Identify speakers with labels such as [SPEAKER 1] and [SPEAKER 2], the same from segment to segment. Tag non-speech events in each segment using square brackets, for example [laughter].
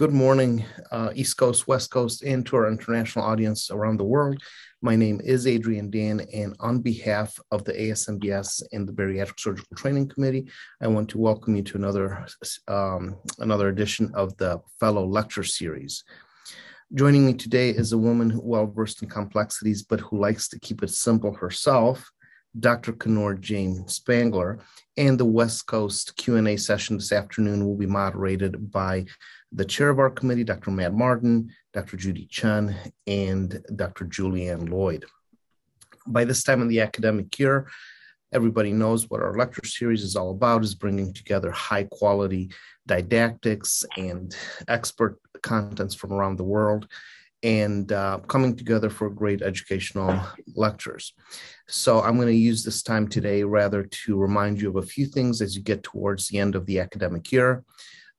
[SPEAKER 1] Good morning, uh, East Coast, West Coast, and to our international audience around the world. My name is Adrian Dan, and on behalf of the ASMBS and the Bariatric Surgical Training Committee, I want to welcome you to another um, another edition of the Fellow Lecture Series. Joining me today is a woman well versed in complexities, but who likes to keep it simple herself. Dr. Kunoor Jain-Spangler, and the West Coast Q&A session this afternoon will be moderated by the chair of our committee, Dr. Matt Martin, Dr. Judy Chen, and Dr. Julie-Ann Lloyd. By this time in the academic year, everybody knows what our lecture series is all about is bringing together high quality didactics and expert contents from around the world and uh, coming together for great educational lectures. So, I'm going to use this time today rather to remind you of a few things as you get towards the end of the academic year.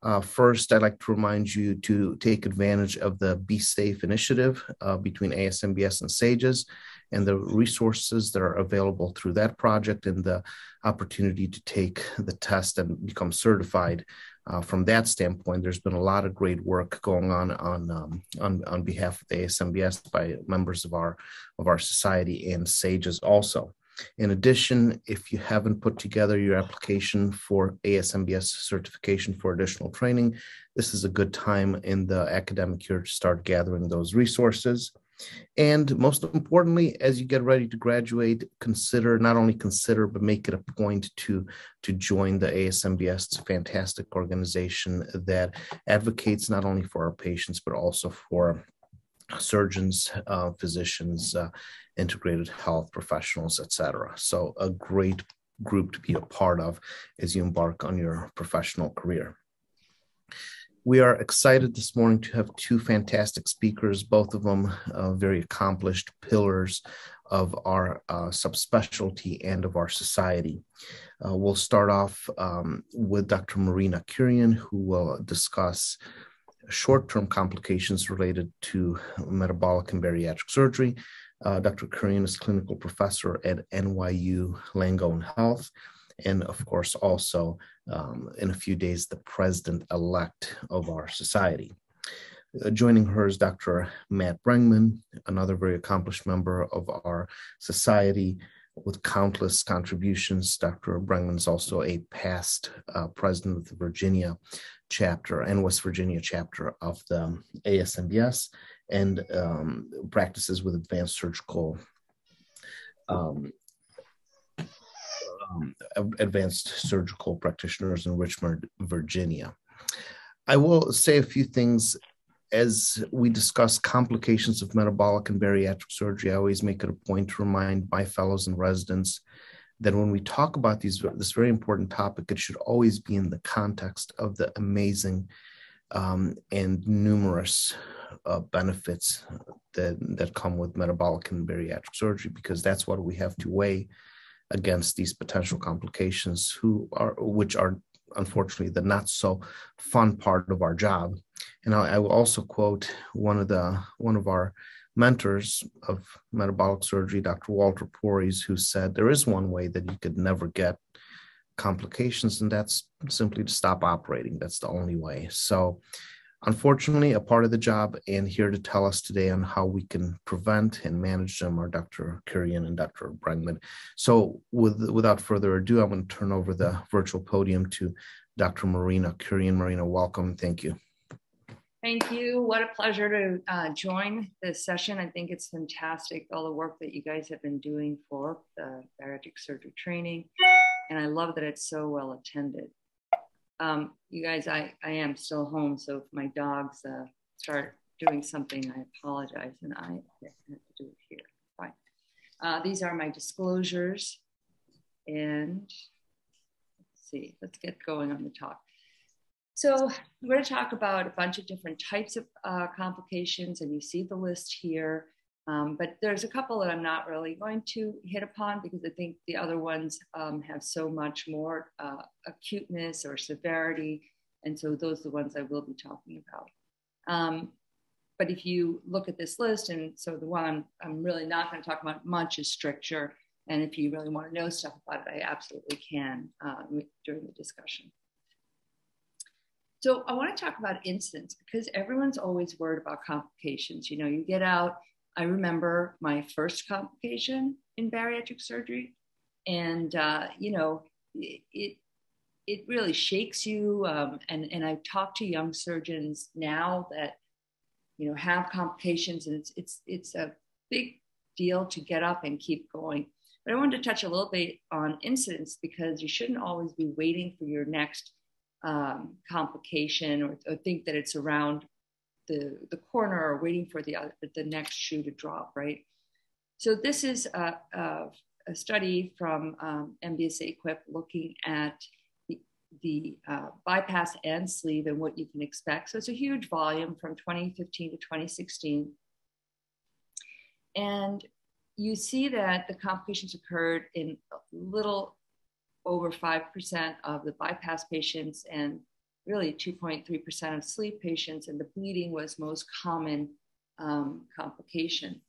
[SPEAKER 1] Uh, first, I'd like to remind you to take advantage of the Be Safe initiative uh, between ASMBS and SAGES and the resources that are available through that project and the opportunity to take the test and become certified uh, from that standpoint, there's been a lot of great work going on on um, on, on behalf of the ASMBS by members of our of our society and SAGES also. In addition, if you haven't put together your application for ASMBS certification for additional training, this is a good time in the academic year to start gathering those resources. And most importantly, as you get ready to graduate, consider not only consider, but make it a point to, to join the ASMBS. It's a fantastic organization that advocates not only for our patients, but also for surgeons, uh, physicians, uh, integrated health professionals, etc. So a great group to be a part of as you embark on your professional career. We are excited this morning to have two fantastic speakers, both of them uh, very accomplished pillars of our uh, subspecialty and of our society. Uh, we'll start off um, with Dr. Marina Kurian, who will discuss short term complications related to metabolic and bariatric surgery. Uh, Dr. Kurian is clinical professor at NYU Langone Health and of course also um, in a few days the president-elect of our society. Uh, joining her is Dr. Matt Brengman, another very accomplished member of our society with countless contributions. Dr. Brengman is also a past uh, president of the Virginia chapter and West Virginia chapter of the ASMBS and um, practices with advanced surgical um, um, advanced surgical practitioners in Richmond, Virginia. I will say a few things as we discuss complications of metabolic and bariatric surgery. I always make it a point to remind my fellows and residents that when we talk about these this very important topic, it should always be in the context of the amazing um, and numerous uh, benefits that that come with metabolic and bariatric surgery, because that's what we have to weigh against these potential complications who are which are unfortunately the not so fun part of our job. And I, I, will also quote one of the one of our mentors of metabolic surgery dr walter Pories who said there is one way that you could never get complications and that's simply to stop operating. That's the only way. So Unfortunately, a part of the job and here to tell us today on how we can prevent and manage them are Dr. Kurian and Dr. Brengman. So with, without further ado, I'm going to turn over the virtual podium to Dr. Marina Kurian. Marina, welcome. Thank you.
[SPEAKER 2] Thank you. What a pleasure to uh, join this session. I think it's fantastic, all the work that you guys have been doing for the bariatric surgery training. And I love that it's so well attended. Um, you guys, I, I am still home, so if my dogs uh, start doing something, I apologize, and I have to do it here. Fine. Uh, these are my disclosures, and let's see, let's get going on the talk. So we're going to talk about a bunch of different types of uh, complications, and you see the list here. Um, but there's a couple that I'm not really going to hit upon because I think the other ones um, have so much more uh, acuteness or severity. And so those are the ones I will be talking about. Um, but if you look at this list, and so the one I'm, I'm really not going to talk about much is stricture. And if you really want to know stuff about it, I absolutely can uh, during the discussion. So I want to talk about incidents because everyone's always worried about complications. You know, you get out. I remember my first complication in bariatric surgery, and uh, you know, it, it really shakes you. Um, and and I talk to young surgeons now that you know have complications, and it's it's it's a big deal to get up and keep going. But I wanted to touch a little bit on incidents because you shouldn't always be waiting for your next um, complication or, or, think that it's around the, the corner or waiting for the, the next shoe to drop, right? So this is a, a, a study from um, MBSAQIP looking at the, the uh, bypass and sleeve and what you can expect. So it's a huge volume from 2015 to 2016. And you see that the complications occurred in a little over 5% of the bypass patients and really 2.3% of sleeve patients, and the bleeding was most common um, complication.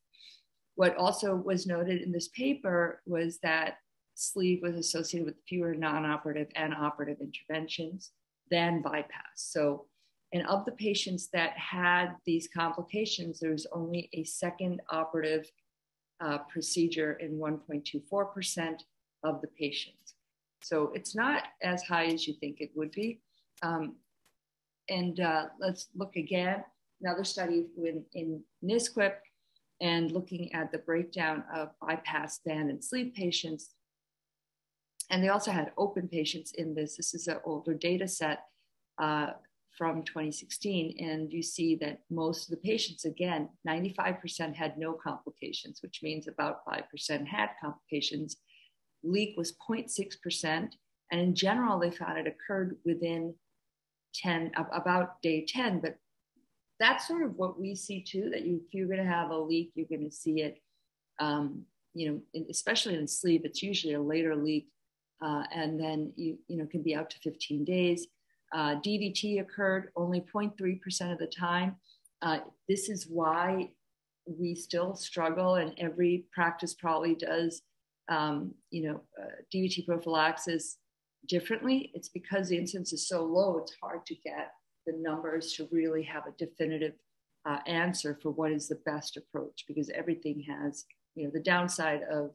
[SPEAKER 2] What also was noted in this paper was that sleeve was associated with fewer non-operative and operative interventions than bypass. So, and of the patients that had these complications, there was only a second operative uh, procedure in 1.24% of the patients. So it's not as high as you think it would be. Um, and uh, let's look again, another study in, in NSQIP and looking at the breakdown of bypass band and sleeve patients. And they also had open patients in this. This is an older data set uh, from 2016. And you see that most of the patients, again, 95% had no complications, which means about 5% had complications. Leak was 0.6%. And in general, they found it occurred within 10, about day 10. But that's sort of what we see too, that you, if you're going to have a leak, you're going to see it, um, you know, in, especially in sleeve, it's usually a later leak. Uh, and then you, you know, can be out to 15 days. Uh, DVT occurred only 0.3% of the time. Uh, this is why we still struggle, and every practice probably does, um, you know, uh, DVT prophylaxis differently. It's because the incidence is so low, it's hard to get the numbers to really have a definitive uh, answer for what is the best approach because everything has, you know, the downside of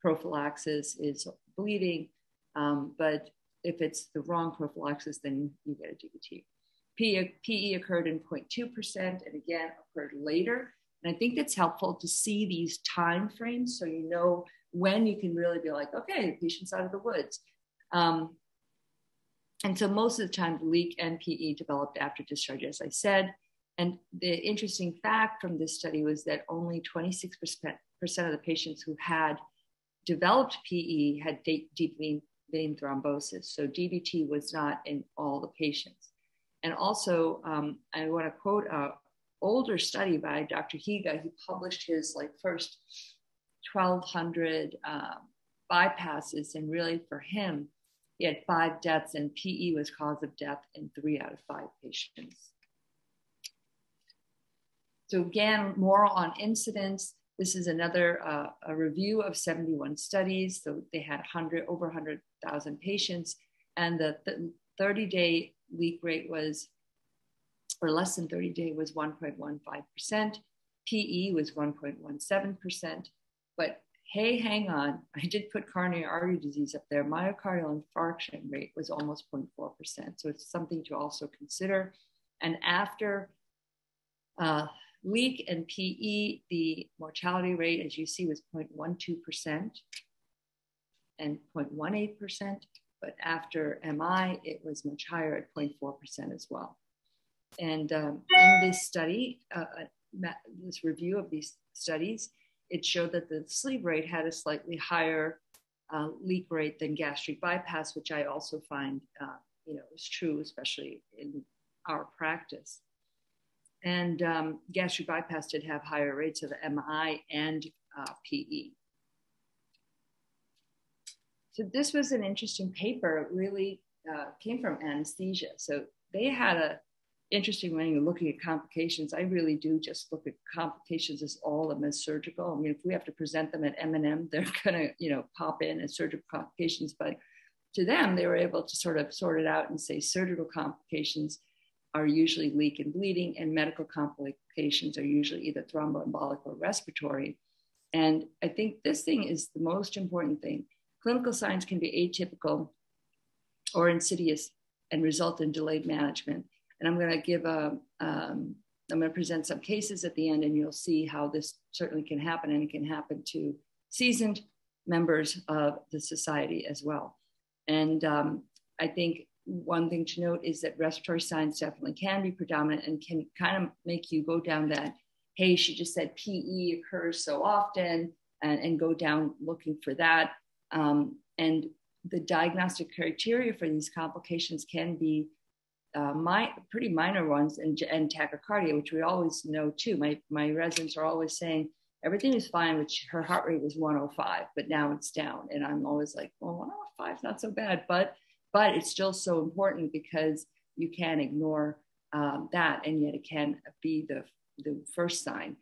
[SPEAKER 2] prophylaxis is bleeding, um, but if it's the wrong prophylaxis, then you get a DVT. PE occurred in 0.2% and again occurred later. And I think it's helpful to see these time frames so you know when you can really be like, okay, the patient's out of the woods. Um, and so most of the time, the leak and PE developed after discharge, as I said. And the interesting fact from this study was that only 26% of the patients who had developed PE had deep, deeply vein thrombosis. So DVT was not in all the patients. And also, um, I want to quote an older study by Dr. Higa. He published his like first 1,200 um, bypasses, and really for him, he had five deaths, and PE was cause of death in three out of five patients. So again, more on incidence. This is another uh, a review of 71 studies. So they had 100 over 100,000 patients, and the 30 day leak rate was, or less than 30 day was 1.15%. PE was 1.17%. But hey, hang on, [laughs] I did put coronary artery disease up there. Myocardial infarction rate was almost 0.4%. So it's something to also consider. And after uh, leak and PE, the mortality rate, as you see, was 0.12% and 0.18%. But after MI, it was much higher at 0.4% as well. And um, in this study, uh, uh this review of these studies, it showed that the sleeve rate had a slightly higher uh, leak rate than gastric bypass, which I also find, uh, you know, is true, especially in our practice. And um, gastric bypass did have higher rates of MI and uh, PE. So this was an interesting paper. It really uh, came from anesthesia. So they had a interesting when you're looking at complications. I really do just look at complications as all of them as surgical. I mean, if we have to present them at M&M, they're [laughs] gonna, you know, pop in as surgical complications. But to them, they were able to sort of sort it out and say surgical complications are usually leak and bleeding, and medical complications are usually either thromboembolic or respiratory. And I think this thing is the most important thing. Clinical signs can be atypical or insidious and result in delayed management. And I'm going to give a, um, I'm going to present some cases at the end, and you'll see how this certainly can happen, and it can happen to seasoned members of the society as well. And um, I think one thing to note is that respiratory signs definitely can be predominant and can kind of make you go down that, hey, she just said PE occurs so often, and, and go down looking for that. Um, and the diagnostic criteria for these complications can be uh, my, pretty minor ones and, and tachycardia, which we always know too. My, my residents are always saying everything is fine, which her heart rate was 105, but now it's down. And I'm always like, well, 105 is not so bad, but, but it's still so important because you can't ignore um, that. And yet it can be the, the first sign.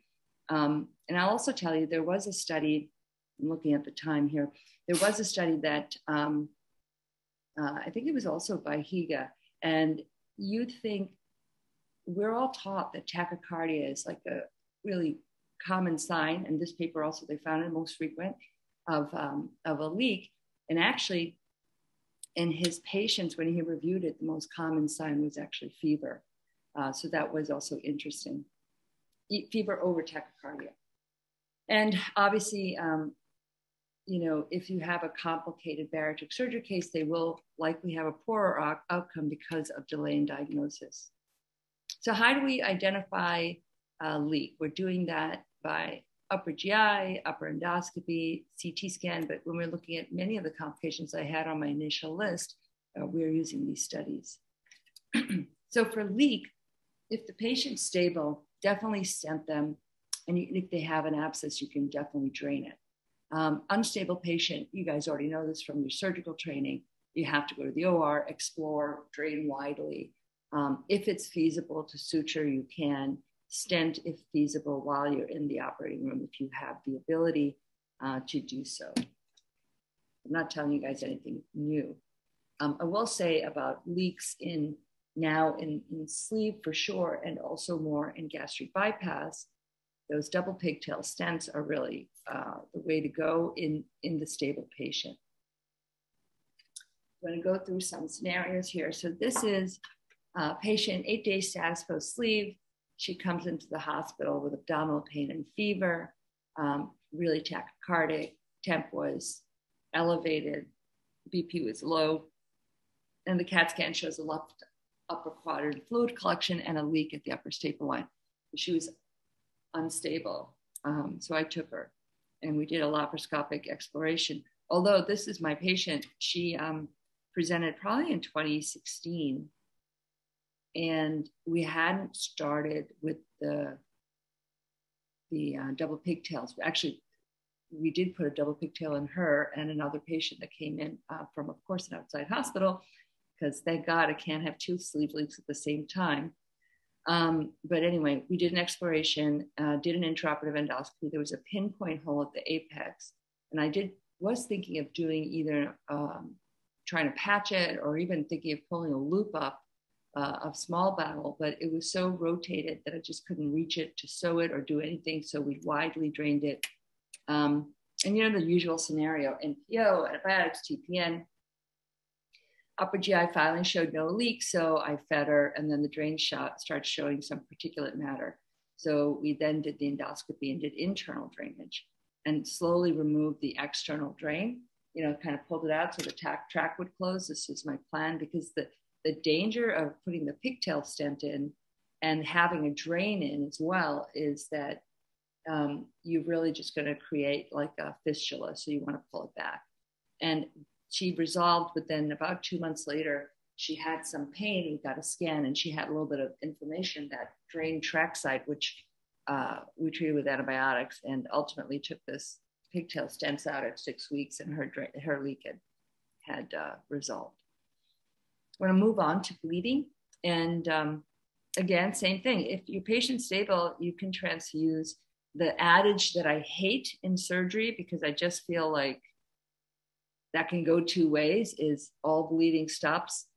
[SPEAKER 2] Um, and I'll also tell you, there was a study, I'm looking at the time here, there was a study that um, uh, I think it was also by Higa, and you'd think we're all taught that tachycardia is like a really common sign, and this paper also they found it most frequent of, um, of a leak. And actually, in his patients, when he reviewed it, the most common sign was actually fever. Uh, so that was also interesting. Fever over tachycardia. And obviously, um, you know, if you have a complicated bariatric surgery case, they will likely have a poorer outcome because of delay in diagnosis. So, how do we identify a leak? We're doing that by upper GI, upper endoscopy, CT scan, but when we're looking at many of the complications I had on my initial list, uh, we're using these studies. [clears throat] so, for leak, if the patient's stable, definitely stent them. And if they have an abscess, you can definitely drain it. Um, unstable patient, you guys already know this from your surgical training. You have to go to the OR, explore, drain widely. Um, if it's feasible to suture, you can stent if feasible while you're in the operating room if you have the ability uh, to do so. I'm not telling you guys anything new. Um, I will say about leaks in now in, in sleeve for sure, and also more in gastric bypass those double pigtail stents are really uh, the way to go in, in the stable patient. I'm going to go through some scenarios here. So this is a patient, eight days status post sleeve. She comes into the hospital with abdominal pain and fever, um, really tachycardic, temp was elevated, BP was low, and the CAT scan shows a left upper quadrant fluid collection and a leak at the upper staple line. She was unstable. Um, so I took her and we did a laparoscopic exploration. Although this is my patient, she um, presented probably in 2016 and we hadn't started with the the uh, double pigtails. Actually, we did put a double pigtail in her and another patient that came in uh, from, of course, an outside hospital, because thank God I can't have two sleeve leaks at the same time. Um, but anyway, we did an exploration, uh, did an intraoperative endoscopy. There was a pinpoint hole at the apex, and I did was thinking of doing either um, trying to patch it or even thinking of pulling a loop up uh, of small bowel, but it was so rotated that I just couldn't reach it to sew it or do anything. So we widely drained it. Um, and you know the usual scenario: NPO, antibiotics, TPN. Upper GI filing showed no leak, so I fed her, and then the drain shot started showing some particulate matter. So we then did the endoscopy and did internal drainage and slowly removed the external drain, you know, kind of pulled it out so the tack track would close. This was my plan because the, the danger of putting the pigtail stent in and having a drain in as well is that um, you're really just going to create like a fistula. So you want to pull it back. And she resolved, but then about two months later, she had some pain. We got a scan and she had a little bit of inflammation that drained trackside, which uh, we treated with antibiotics and ultimately took this pigtail stents out at six weeks and her, her leak had, had uh, resolved. We're going to move on to bleeding. And um, again, same thing. If your patient's stable, you can transfuse. The adage that I hate in surgery because I just feel like that can go two ways is all bleeding stops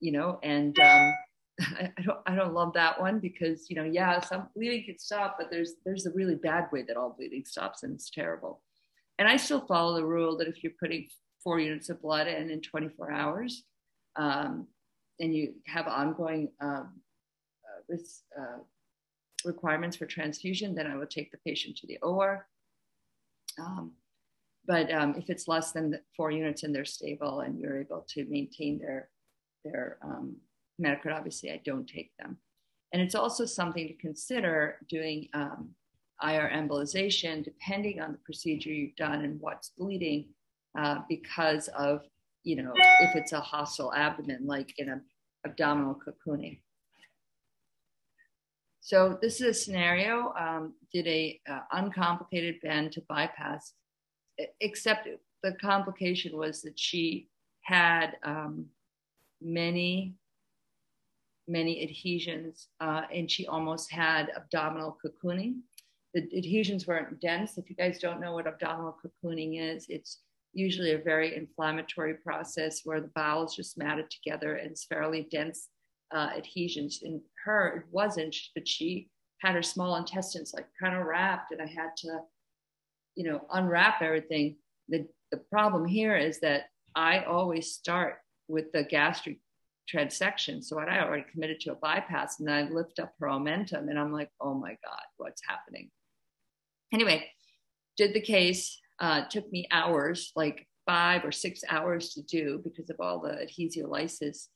[SPEAKER 2] you know and [laughs] um, I, [laughs] I, don't I don't love that one because you know yeah some bleeding can stop but there's there's a really bad way that all bleeding stops and it's terrible. And I still follow the rule that if you're putting four units of blood in in 24 hours um, and you have ongoing um, uh, uh, requirements for transfusion then I will take the patient to the OR um, but um, if it's less than four units and they're stable and you're able to maintain their their um, hematocrit, obviously I don't take them. And it's also something to consider doing um, IR embolization, depending on the procedure you've done and what's bleeding, uh, because of, you know, if it's a hostile abdomen, like in an abdominal cocooning. So this is a scenario, um, did a uh, uncomplicated band to bypass, except the complication was that she had um, many many adhesions, uh, and she almost had abdominal cocooning. The adhesions weren't dense. If you guys don't know what abdominal cocooning is, it's usually a very inflammatory process where the bowels just matted together and it's fairly dense uh, adhesions. In her, it wasn't, but she had her small intestines like kind of wrapped, and I had to, you know, unwrap everything. The, the problem here is that I always start with the gastric transection. So I already committed to a bypass and then I lift up her omentum and I'm like, oh my God, what's happening? Anyway, did the case, uh, took me hours, like five or six hours to do because of all the adhesiolysis.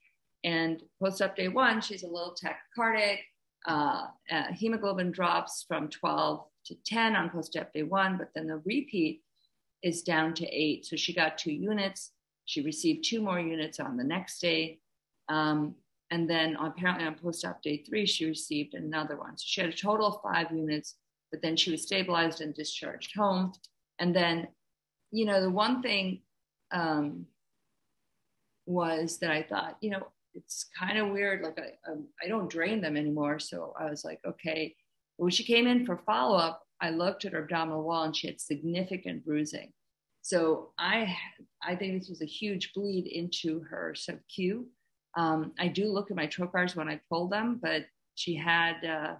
[SPEAKER 2] And post op day one, she's a little tachycardic. Uh, uh, hemoglobin drops from 12 to 10 on post op day one, but then the repeat is down to eight. So she got two units. She received two more units on the next day. Um, and then apparently on post-op day three, she received another one. So she had a total of five units, but then she was stabilized and discharged home. And then, you know, the one thing um, was that I thought, you know, it's kind of weird. Like I, um, I don't drain them anymore. So I was like, okay. When she came in for follow-up, I looked at her abdominal wall and she had significant bruising. So I, I think this was a huge bleed into her sub-Q um, I do look at my trocars when I pull them, but she had uh,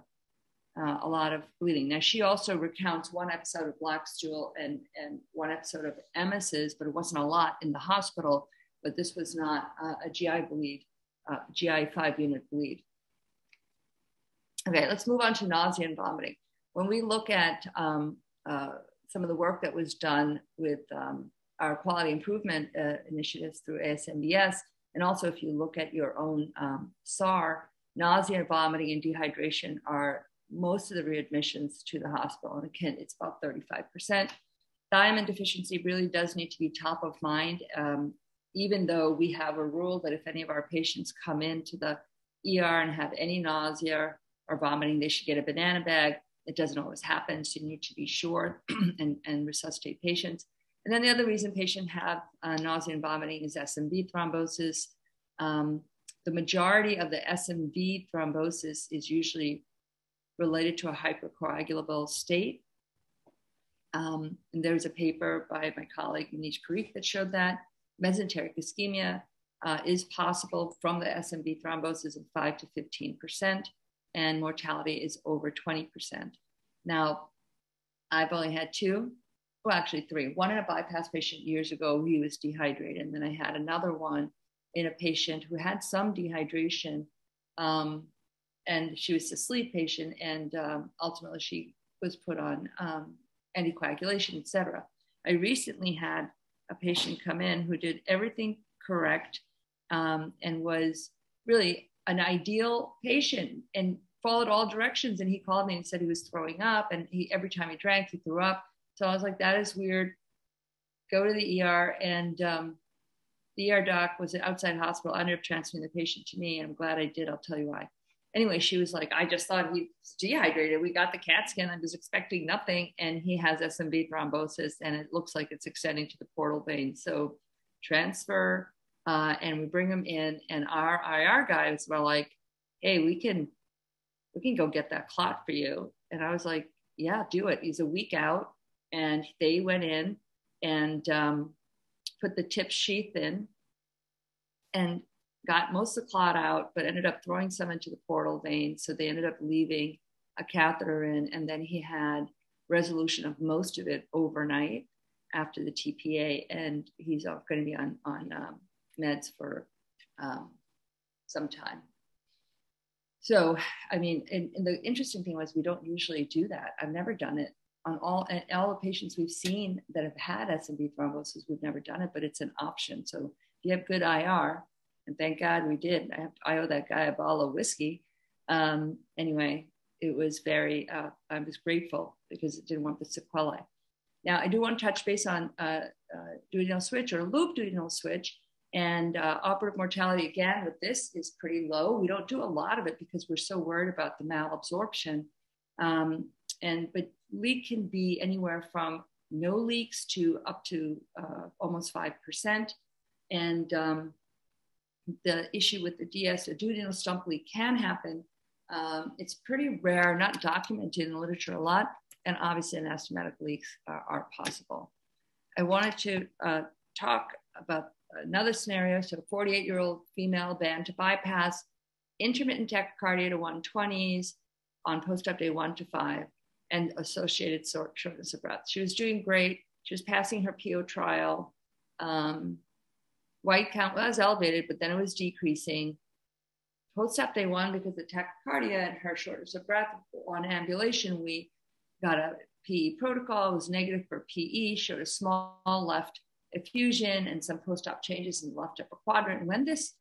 [SPEAKER 2] uh, a lot of bleeding. Now, she also recounts one episode of black stool and, and one episode of emesis, but it wasn't a lot in the hospital. But this was not uh, a GI bleed, GI five unit bleed. Okay, let's move on to nausea and vomiting. When we look at um, uh, some of the work that was done with um, our quality improvement uh, initiatives through ASMBS, and also, if you look at your own um, SAR, nausea, and vomiting, and dehydration are most of the readmissions to the hospital. And again, it's about 35%. Thiamine deficiency really does need to be top of mind, um, even though we have a rule that if any of our patients come into the ER and have any nausea or vomiting, they should get a banana bag. It doesn't always happen, so you need to be sure [clears throat] and, and resuscitate patients. And then the other reason patients have uh, nausea and vomiting is SMV thrombosis. Um, the majority of the SMV thrombosis is usually related to a hypercoagulable state. Um, and there's a paper by my colleague Manish Parikh that showed that mesenteric ischemia uh, is possible from the SMV thrombosis of 5 to 15%, and mortality is over 20%. Now, I've only had two well, actually three. One in a bypass patient years ago, he was dehydrated. And then I had another one in a patient who had some dehydration. Um, and she was a sleeve patient. And um, ultimately, she was put on um, anticoagulation, etc. I recently had a patient come in who did everything correct um, and was really an ideal patient and followed all directions. And he called me and said he was throwing up. And he, every time he drank, he threw up so I was like, that is weird. Go to the ER. And um, the ER doc was an outside hospital. I ended up transferring the patient to me. And I'm glad I did. I'll tell you why. Anyway, she was like, I just thought he was dehydrated. We got the CAT scan. I was expecting nothing. And he has SMV thrombosis and it looks like it's extending to the portal vein. So transfer. Uh, and we bring him in. And our IR guys were like, hey, we can we can go get that clot for you. And I was like, yeah, do it. He's a week out and they went in and um, put the tip sheath in. And got most of the clot out, but ended up throwing some into the portal vein. So they ended up leaving a catheter in, and then he had resolution of most of it overnight after the TPA, and he's going to be on on um, meds for um, some time. So, [sighs] I mean, and, and, the interesting thing was we don't usually do that. I've never done it on all all the patients we've seen that have had SMV thrombosis. We've never done it, but it's an option. So if you have good IR, and thank God we did. I, have, I owe that guy a bottle of whiskey. Um, anyway, it was very. Uh, I was grateful because it didn't want the sequelae. Now, I do want to touch base on uh, uh, duodenal switch or loop duodenal switch. And uh, operative mortality, again, with this is pretty low. We don't do a lot of it because we're so worried about the malabsorption. Um, and but leak can be anywhere from no leaks to up to uh, almost 5%. And um, the issue with the DS, a duodenal stump leak can happen. Um, it's pretty rare, not documented in the literature a lot, and obviously anastomotic leaks are, are possible. I wanted to uh, talk about another scenario. So a 48 year old female band to bypass intermittent tachycardia to 120s on post-op day one to five and associated shortness of breath. She was doing great. She was passing her PO trial. Um, white count was elevated, but then it was decreasing. Post-op day one, because of tachycardia and her shortness of breath on ambulation, we got a PE protocol. It was negative for PE, showed a small left effusion and some post-op changes in the left upper quadrant. And when this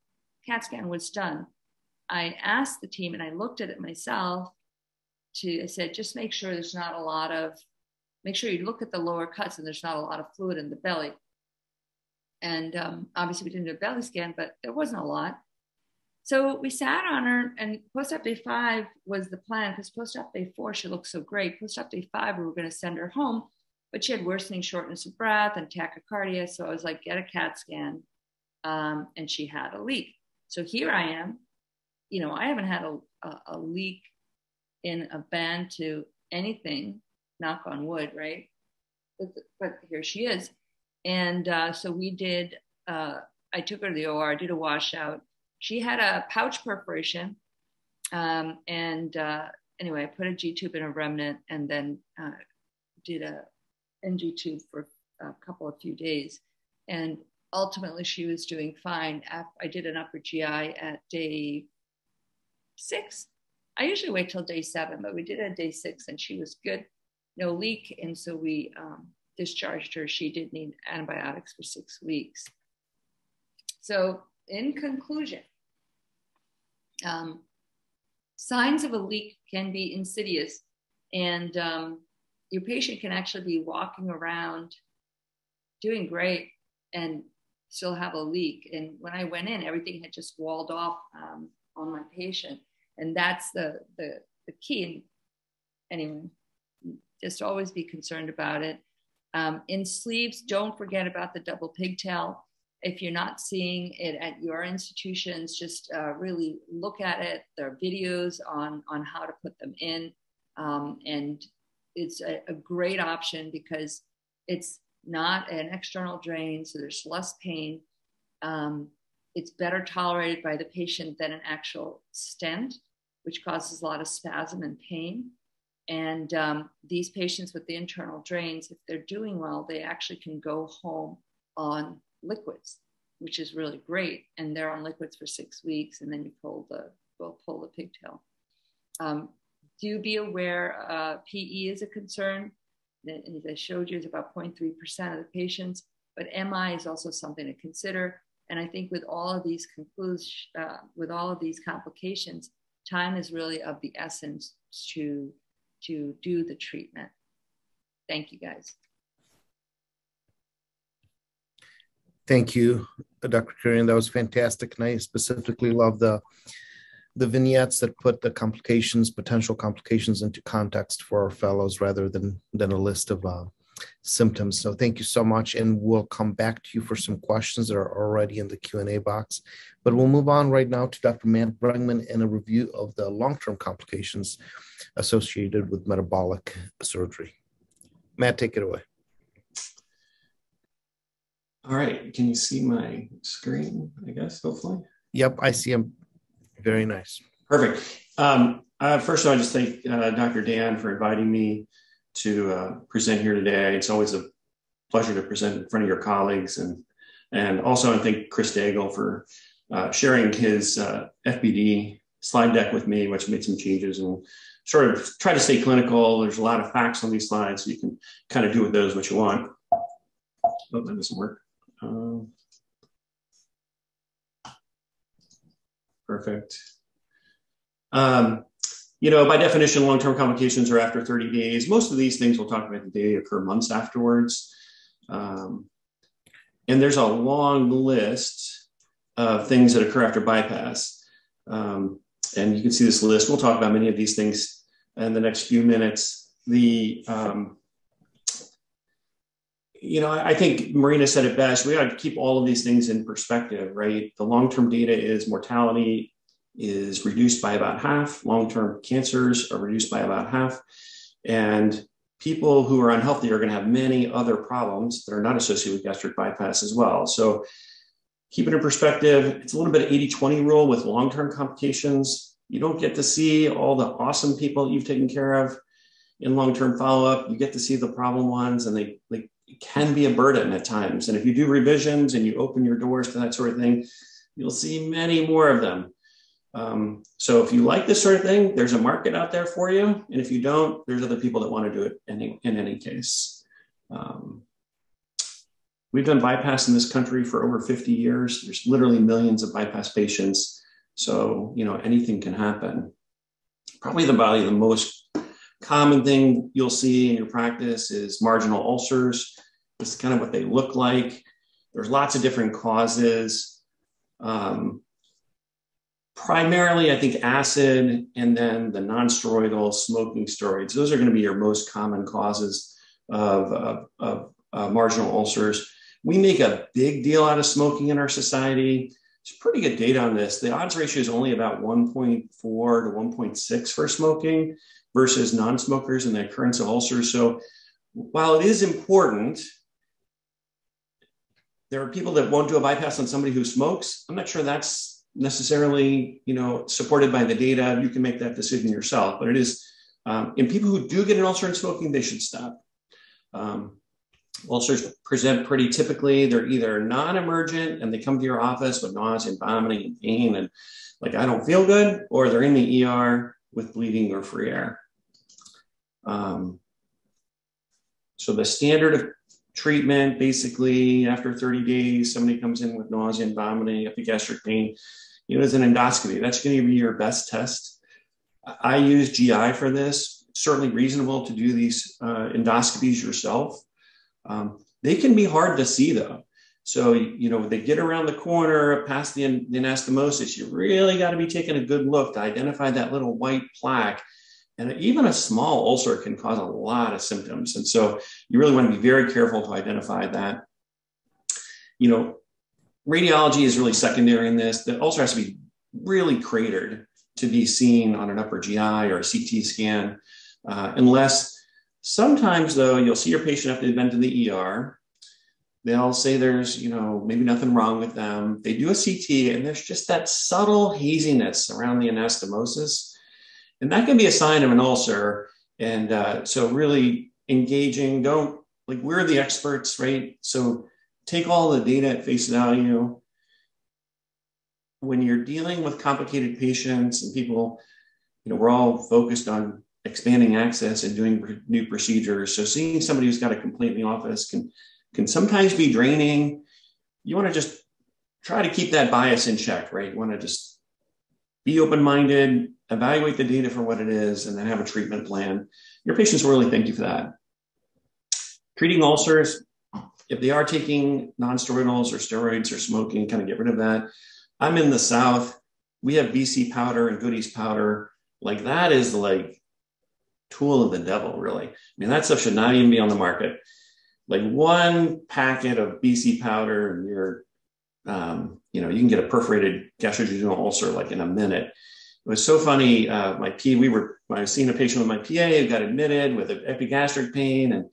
[SPEAKER 2] CAT scan was done, I asked the team and I looked at it myself to, I said, just make sure there's not a lot of, make sure you look at the lower cuts and there's not a lot of fluid in the belly. And um, obviously we didn't do a belly scan, but there wasn't a lot. So we sat on her, and post op day five was the plan because post op day four, she looked so great. Post op day five, we were going to send her home but she had worsening shortness of breath and tachycardia. So I was like, get a CAT scan. Um, and she had a leak. So here I am. You know, I haven't had a, a, a leak in a band to anything, knock on wood, right? But, but here she is. And uh, so we did, uh, I took her to the OR, did a washout. She had a pouch perforation. Um, and uh, anyway, I put a G tube in a remnant and then uh, did a NG tube for a couple of few days. And ultimately, she was doing fine. I did an upper GI at day six. I usually wait till day seven, but we did it day six and she was good, no leak. And so we um, discharged her. She did need antibiotics for six weeks. So, in conclusion, um, signs of a leak can be insidious and um, your patient can actually be walking around doing great and still have a leak. And when I went in, everything had just walled off um, on my patient. And that's the, the, the key. Anyway, just always be concerned about it. Um, in sleeves, don't forget about the double pigtail. If you're not seeing it at your institutions, just uh, really look at it. There are videos on, on how to put them in. Um, and it's a, a great option because it's not an external drain, so there's less pain. Um, it's better tolerated by the patient than an actual stent, which causes a lot of spasm and pain. And um, these patients with the internal drains, if they're doing well, they actually can go home on liquids, which is really great. And they're on liquids for six weeks, and then you pull the we'll pull the pigtail. Um, do be aware uh, PE is a concern. As I showed you, it's about 0.3% of the patients, but MI is also something to consider. And I think with all of these uh, with all of these complications, time is really of the essence to, to do the treatment. Thank you guys.
[SPEAKER 1] Thank you, Dr. Kurian. That was fantastic. And I specifically love the the vignettes that put the complications, potential complications into context for our fellows rather than, than a list of uh, symptoms. So thank you so much. And we'll come back to you for some questions that are already in the Q&A box. But we'll move on right now to Dr. Matt Brengman and a review of the long-term complications associated with metabolic surgery. Matt, take it away.
[SPEAKER 3] All right, can you see my screen, I guess, hopefully?
[SPEAKER 1] Yep, I see him. Very nice.
[SPEAKER 3] Perfect. Um, uh, first of all, I just thank uh, Dr. Dan for inviting me to uh, present here today. It's always a pleasure to present in front of your colleagues, and and also I thank Chris Daigle for uh, sharing his uh, FBD slide deck with me, which made some changes and sort of try to stay clinical. There's a lot of facts on these slides, so you can kind of do with those what you want. Oh, that doesn't work. Um, perfect. Um, you know, by definition, long-term complications are after 30 days. Most of these things we'll talk about today occur months afterwards. Um, and there's a long list of things that occur after bypass. Um, and you can see this list. We'll talk about many of these things in the next few minutes. The um, you know, I think Marina said it best. We got to keep all of these things in perspective, right? The long-term data is mortality is reduced by about half. Long-term cancers are reduced by about half, and people who are unhealthy are going to have many other problems that are not associated with gastric bypass as well. So keep it in perspective. It's a little bit of 80-20 rule with long-term complications. You don't get to see all the awesome people you've taken care of in long-term follow-up. You get to see the problem ones, and they, they can be a burden at times. And if you do revisions and you open your doors to that sort of thing, you'll see many more of them. Um, so if you like this sort of thing, there's a market out there for you. And if you don't, there's other people that want to do it any, in any case. Um, we've done bypass in this country for over 50 years. There's literally millions of bypass patients. So, you know, anything can happen. Probably the probably the most common thing you'll see in your practice is marginal ulcers. This is kind of what they look like. There's lots of different causes. Um, primarily, I think acid and then the non-steroidal smoking steroids. Those are going to be your most common causes of, of, of uh, marginal ulcers. We make a big deal out of smoking in our society. It's pretty good data on this. The odds ratio is only about 1.4 to 1.6 for smoking versus non-smokers and the occurrence of ulcers. So while it is important, there are people that won't do a bypass on somebody who smokes. I'm not sure that's necessarily, you know, supported by the data. You can make that decision yourself, but it is um, in people who do get an ulcer in smoking, they should stop. Um, ulcers present pretty typically. They're either non-emergent and they come to your office with nausea and vomiting and pain and like I don't feel good, or they're in the ER with bleeding or free air. Um, so the standard of treatment, basically after 30 days, somebody comes in with nausea and vomiting, epigastric pain, you know, as an endoscopy. That's going to be your best test. I use GI for this. certainly reasonable to do these uh, endoscopies yourself. Um, they can be hard to see though. So, you know, they get around the corner past the, the anastomosis. You really got to be taking a good look to identify that little white plaque and even a small ulcer can cause a lot of symptoms. And so you really want to be very careful to identify that. You know, radiology is really secondary in this. The ulcer has to be really cratered to be seen on an upper GI or a CT scan, uh, unless sometimes, though, you'll see your patient after they've been to the ER. They'll say there's, you know, maybe nothing wrong with them. They do a CT and there's just that subtle haziness around the anastomosis and that can be a sign of an ulcer. And uh, so, really engaging, don't like we're the experts, right? So, take all the data at face value. When you're dealing with complicated patients and people, you know, we're all focused on expanding access and doing new procedures. So, seeing somebody who's got a complaint in the office can can sometimes be draining. You want to just try to keep that bias in check, right? You want to just be open minded, evaluate the data for what it is, and then have a treatment plan. Your patients will really thank you for that. Treating ulcers, if they are taking non-steroidals or steroids or smoking, kind of get rid of that. I'm in the South. We have BC powder and Goody's powder. Like that is like tool of the devil, really. I mean, that stuff should not even be on the market. Like one packet of BC powder and you're, um, you know, you can get a perforated gastroduodenal ulcer like in a minute. It was so funny. Uh, my P, we were, I was seeing a patient with my PA who got admitted with epigastric pain and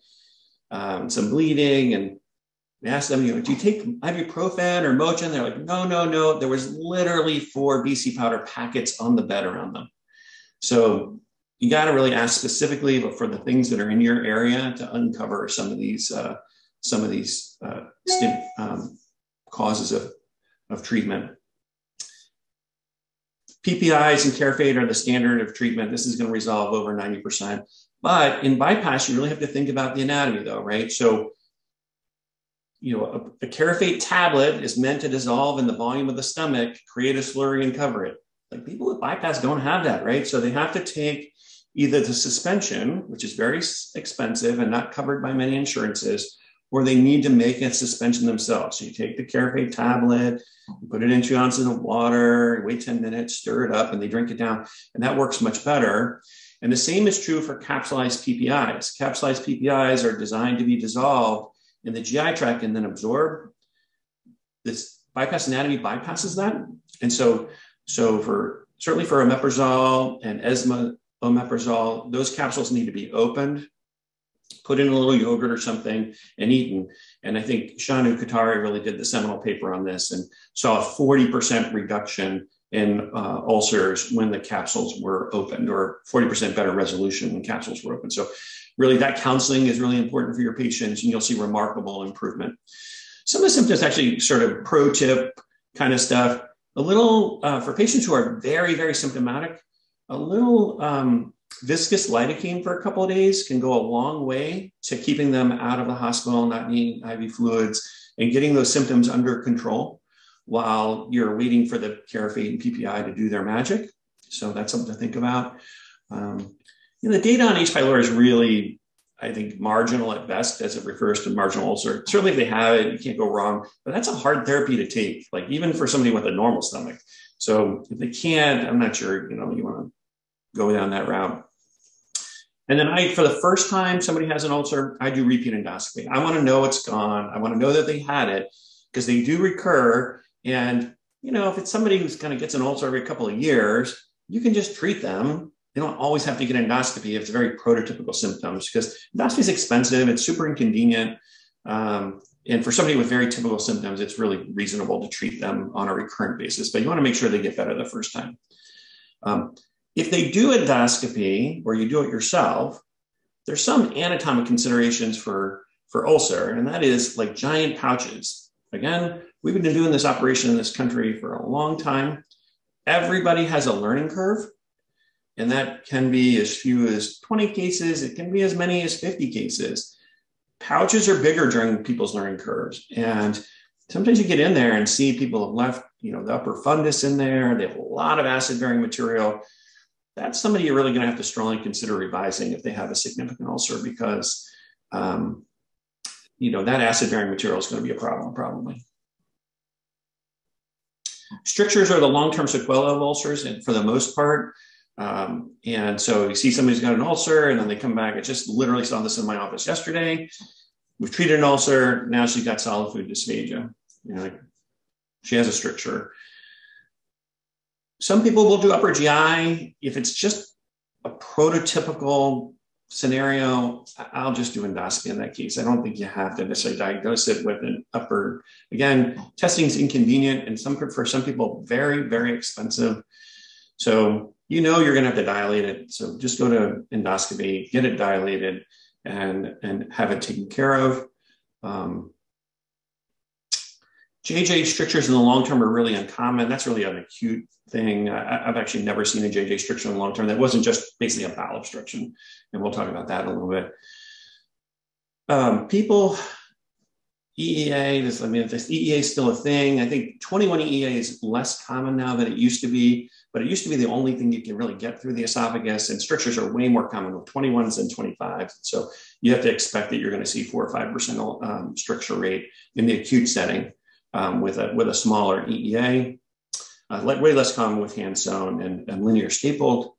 [SPEAKER 3] um, some bleeding. And We asked them, you know, do you take ibuprofen or Motrin? They're like, no, no, no. There was literally four BC powder packets on the bed around them. So you got to really ask specifically but for the things that are in your area to uncover some of these uh, some of these uh, um, causes of, of treatment. PPIs and Carafate are the standard of treatment. This is going to resolve over 90%. But in bypass, you really have to think about the anatomy, though, right? So, you know, a, a Carafate tablet is meant to dissolve in the volume of the stomach, create a slurry, and cover it. Like people with bypass don't have that, right? So they have to take either the suspension, which is very expensive and not covered by many insurances, or they need to make a suspension themselves. So you take the Carafate tablet, you put it in two ounces of water, wait 10 minutes, stir it up, and they drink it down. And that works much better. And the same is true for capsulized PPIs. Capsulized PPIs are designed to be dissolved in the GI tract and then absorb. This bypass anatomy bypasses that. And so, so for certainly for omeprazole and esma omeprazole, those capsules need to be opened put in a little yogurt or something and eaten. And I think Shanu Kothari really did the seminal paper on this and saw a 40% reduction in uh, ulcers when the capsules were opened, or 40% better resolution when capsules were open. So, really, that counseling is really important for your patients, and you'll see remarkable improvement. Some of the symptoms, actually, sort of pro tip kind of stuff. A little uh, for patients who are very, very symptomatic, a little um, viscous lidocaine for a couple of days can go a long way to keeping them out of the hospital, not needing IV fluids, and getting those symptoms under control while you're waiting for the Carafate and PPI to do their magic. So that's something to think about. Um, you know, the data on H. pylori is really, I think, marginal at best as it refers to marginal ulcer. Certainly, if they have it, you can't go wrong. But that's a hard therapy to take, like even for somebody with a normal stomach. So if they can't, I'm not sure. You know, you want to go down that route. And then I, for the first time somebody has an ulcer, I do repeat endoscopy. I want to know it's gone. I want to know that they had it because they do recur. And, you know, if it's somebody who's kind of gets an ulcer every couple of years, you can just treat them. They don't always have to get endoscopy if it's very prototypical symptoms because endoscopy is expensive. It's super inconvenient. Um, and for somebody with very typical symptoms, it's really reasonable to treat them on a recurrent basis, but you want to make sure they get better the first time. Um, if they do endoscopy or you do it yourself, there's some anatomic considerations for, for ulcer, and that is like giant pouches. Again, we've been doing this operation in this country for a long time. Everybody has a learning curve, and that can be as few as 20 cases, it can be as many as 50 cases. Pouches are bigger during people's learning curves. And sometimes you get in there and see people have left, you know, the upper fundus in there. They have a lot of acid bearing material that's somebody you're really going to have to strongly consider revising if they have a significant ulcer because um, you know that acid bearing material is going to be a problem probably. Strictures are the long-term sequelae of ulcers and for the most part um, and so you see somebody's got an ulcer and then they come back. I just literally saw this in my office yesterday. We've treated an ulcer. Now she's got solid food dysphagia. You know like she has a stricture some people will do upper GI. If it's just a prototypical scenario, I'll just do endoscopy in that case. I don't think you have to necessarily diagnose it with an upper. Again, testing is inconvenient and some for some people very very expensive. So you know you're going to have to dilate it. So just go to endoscopy, get it dilated, and and have it taken care of. Um, JJ strictures in the long term are really uncommon. That's really an acute thing. I, have actually never seen a JJ stricture in the long term that wasn't just basically a bowel obstruction. And we'll talk about that a little bit. Um, people, EEA, this, I mean, this EEA is still a thing, I think 21 EEA is less common now than it used to be, but it used to be the only thing you can really get through the esophagus. And strictures are way more common with 21s and 25s. So you have to expect that you're going to see four or 5% um, stricture rate in the acute setting um, with, a, with a smaller EEA. Uh, way less common with hand sewn and, and, linear stapled,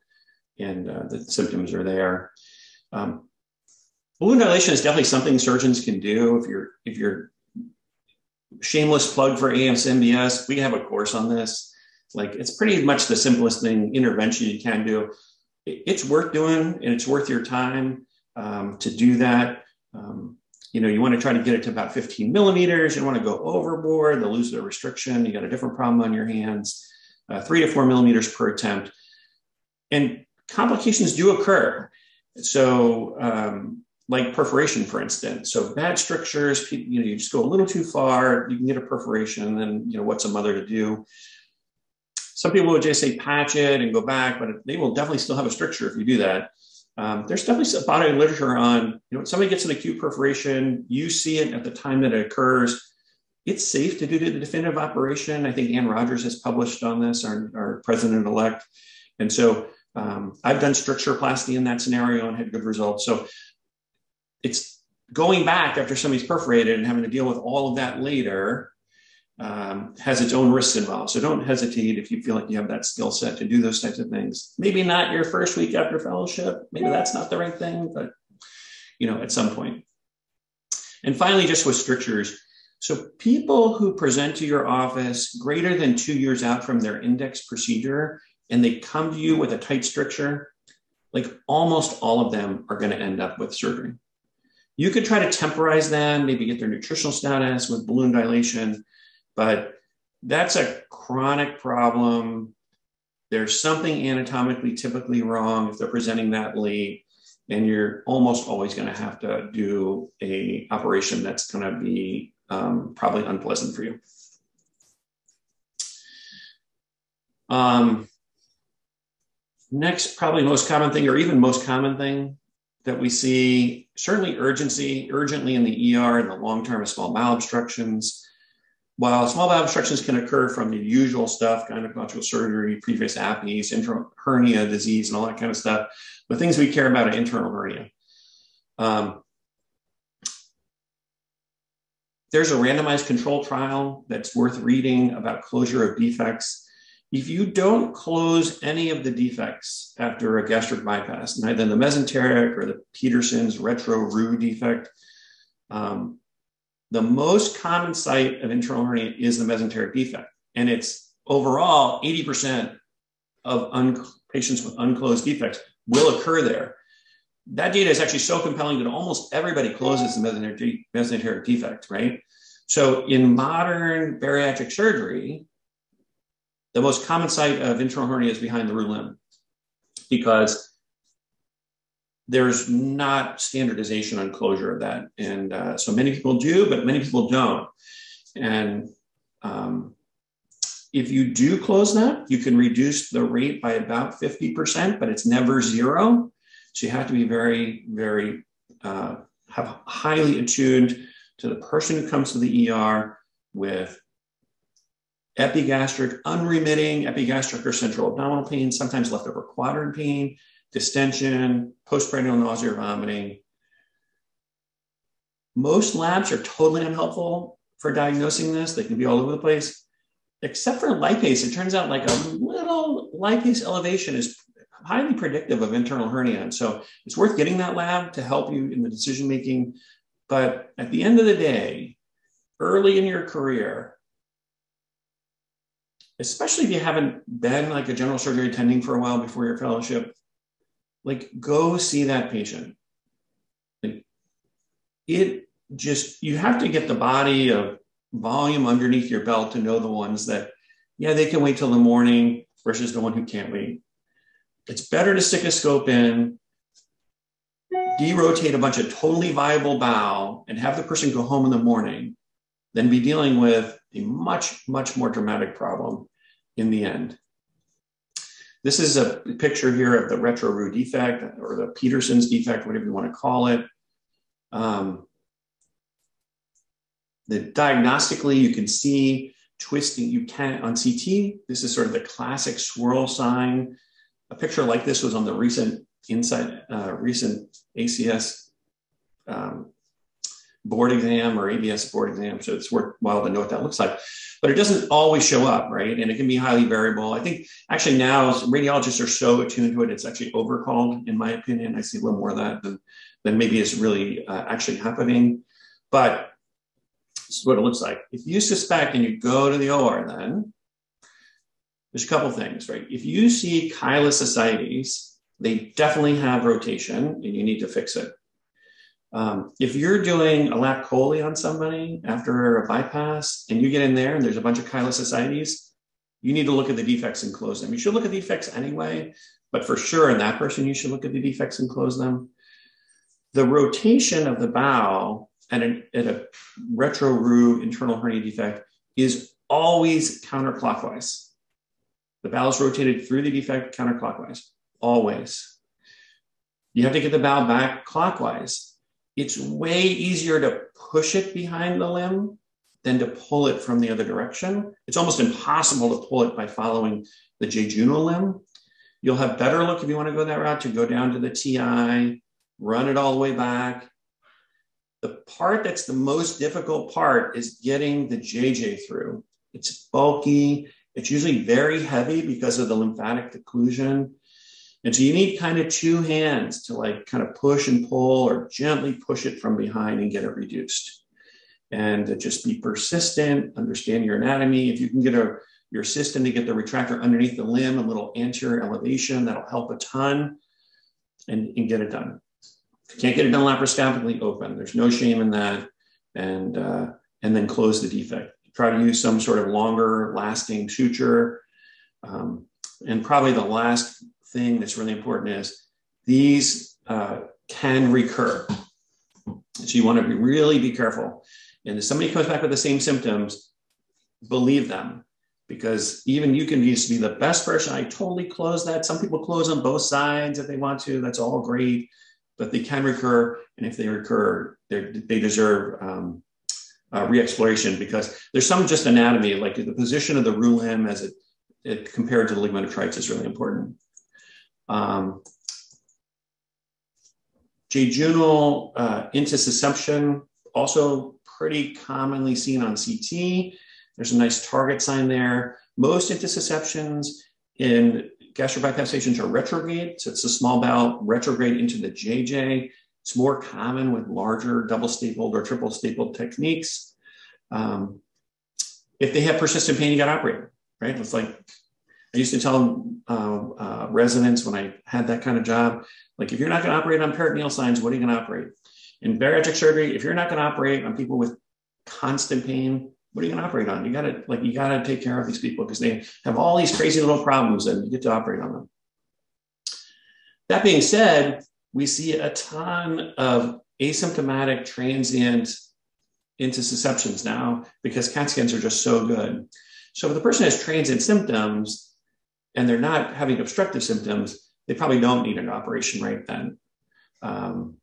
[SPEAKER 3] and uh, the symptoms are there. Um, balloon dilation is definitely something surgeons can do if you're if you're shameless plug for ASMBS. We have a course on this. Like it's pretty much the simplest thing intervention you can do. It's worth doing and it's worth your time um, to do that. Um, you know, you want to try to get it to about 15 millimeters. You don't want to go overboard, they'll lose their restriction. You got a different problem on your hands, uh, three to four millimeters per attempt. And complications do occur. So, um, like perforation, for instance. So bad strictures, you know, you just go a little too far, you can get a perforation, and then you know what's a mother to do. Some people would just say patch it and go back, but they will definitely still have a stricture if you do that. Um, there's definitely some body literature on, you know, somebody gets an acute perforation, you see it at the time that it occurs. It's safe to do the definitive operation. I think Ann Rogers has published on this, our, our president elect. And so um, I've done strictureplasty in that scenario and had good results. So it's going back after somebody's perforated and having to deal with all of that later um, has its own risks involved. So don't hesitate if you feel like you have that skill set to do those types of things. Maybe not your first week after fellowship. Maybe that's not the right thing, but you know, at some point. And finally, just with strictures. So people who present to your office greater than two years out from their index procedure, and they come to you with a tight stricture, like almost all of them are going to end up with surgery. You could try to temporize them, maybe get their nutritional status with balloon dilation, but that's a chronic problem. There's something anatomically typically wrong if they're presenting that late, and you're almost always going to have to do a operation that's going to be um, probably unpleasant for you. Um, next, probably most common thing, or even most common thing that we see, certainly urgency, urgently in the ER in the long term is small bowel obstructions. While small bowel obstructions can occur from the usual stuff, gynecological surgery, previous apneas, internal hernia disease, and all that kind of stuff, the things we care about are internal hernia. Um, there's a randomized control trial that's worth reading about closure of defects. If you don't close any of the defects after a gastric bypass, neither the mesenteric or the Petersen's retro roux defect, um, the most common site of internal hernia is the mesenteric defect. And it's overall 80% of un- patients with unclosed defects will occur there. That data is actually so compelling that almost everybody closes the mesenteric, mesenteric defect, right? So in modern bariatric surgery, the most common site of internal hernia is behind the Roux limb because there's not standardization on closure of that. And uh, so many people do, but many people don't. And um, if you do close that, you can reduce the rate by about 50%, but it's never zero. So you have to be very, very, uh, have highly attuned to the person who comes to the ER with epigastric, unremitting epigastric or central abdominal pain, sometimes leftover quadrant pain, distension, postprandial nausea or vomiting. Most labs are totally unhelpful for diagnosing this. They can be all over the place, except for lipase. It turns out like a little lipase elevation is highly predictive of internal hernia. And so it's worth getting that lab to help you in the decision making. But at the end of the day, early in your career, especially if you haven't been like a general surgery attending for a while before your fellowship, like go see that patient. Like it just you have to get the body of volume underneath your belt to know the ones that yeah they can wait till the morning versus the one who can't wait. It's better to stick a scope in derotate a bunch of totally viable bowel and have the person go home in the morning than be dealing with a much much more dramatic problem in the end this is a picture here of the retro roux defect or the Petersen's defect, whatever you want to call it. Um, the diagnostically, you can see twisting. You can on CT. This is sort of the classic swirl sign. A picture like this was on the recent inside uh, recent ACS um, board exam or ABS board exam. So it's worthwhile to know what that looks like. But it doesn't always show up, right? And it can be highly variable. I think actually now radiologists are so attuned to it, it's actually overcalled, in my opinion. I see a little more of that than, than maybe is really uh, actually happening. But this is what it looks like. If you suspect and you go to the OR, then there's a couple things, right? If you see chylous ascites, they definitely have rotation and you need to fix it. Um, if you're doing a lap chole on somebody after a bypass and you get in there and there's a bunch of chylous ascites, you need to look at the defects and close them. You should look at the defects anyway, but for sure in that person, you should look at the defects and close them. The rotation of the bowel at, an, at a retro internal hernia defect is always counterclockwise. The bowel is rotated through the defect counterclockwise, always. You have to get the bowel back clockwise. It's way easier to push it behind the limb than to pull it from the other direction. It's almost impossible to pull it by following the jejunal limb. You'll have better look if you want to go that route to go down to the TI, run it all the way back. The part that's the most difficult part is getting the JJ through. It's bulky. It's usually very heavy because of the lymphatic occlusion. And so you need kind of two hands to like kind of push and pull or gently push it from behind and get it reduced. And just be persistent, understand your anatomy. If you can get a your system to get the retractor underneath the limb, a little anterior elevation, that'll help a ton and, and get it done. Can't get it done laparoscopically, open. There's no shame in that. And, uh, and then close the defect. Try to use some sort of longer lasting suture. Um, and probably the last thing that's really important is these uh, can recur. So you want to be really be careful. And if somebody comes back with the same symptoms, believe them because even you can used to be the best person. I totally close that. Some people close on both sides if they want to. That's all great, but they can recur. And if they recur, they deserve um, uh, re-exploration because there's some just anatomy, like the position of the Roux limb as it, it compared to the ligament of Treitz is really important. Um, jejunal uh, intussusception, also pretty commonly seen on CT. There's a nice target sign there. Most intussusceptions in gastric bypass patients are retrograde. So it's a small bowel retrograde into the JJ. It's more common with larger double stapled or triple stapled techniques. Um, if they have persistent pain, you got to operate, right? It's like I used to tell uh, uh, residents when I had that kind of job, like if you're not going to operate on peritoneal signs, what are you going to operate? In bariatric surgery, if you're not going to operate on people with constant pain, what are you going to operate on? You got to like you got to take care of these people because they have all these crazy little problems, and you get to operate on them. That being said, we see a ton of asymptomatic transient intussusceptions now because CAT scans are just so good. So if the person has transient symptoms and they're not having obstructive symptoms, they probably don't need an operation right then. Um,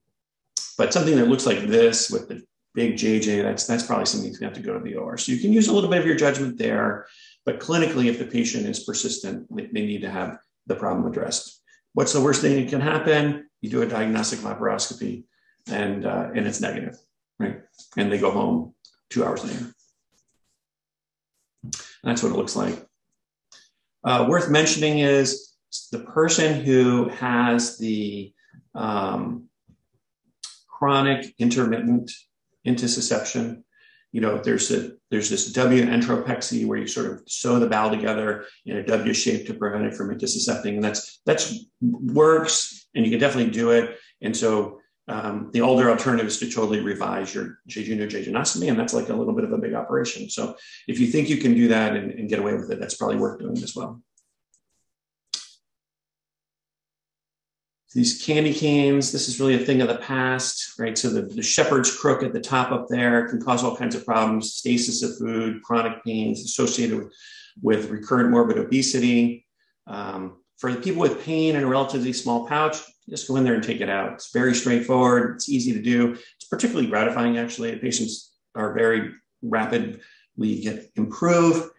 [SPEAKER 3] but something that looks like this with the big JJ, that's that's probably something that's to have to go to the OR. So you can use a little bit of your judgment there, but clinically, if the patient is persistent, they, need to have the problem addressed. What's the worst thing that can happen? You do a diagnostic laparoscopy, and uh, and it's negative, right? And they go home two hours later. That's what it looks like. Uh, worth mentioning is the person who has the um, chronic intermittent intussusception. You know, there's a there's this W enteropexy where you sort of sew the bowel together in a W shape to prevent it from intussuscepting, and that's that's works, and you can definitely do it. And so um, the older alternative is to totally revise your jejunal jejunostomy, and that's like a little bit of a big operation. So if you think you can do that and, and get away with it, that's probably worth doing as well. these candy canes, this is really a thing of the past, right? So the, the shepherd's crook at the top up there can cause all kinds of problems, stasis of food, chronic pains associated with, with recurrent morbid obesity. Um, for the people with pain in a relatively small pouch, just go in there and take it out. It's very straightforward. It's easy to do. It's particularly gratifying, actually. Patients are very rapidly get improve.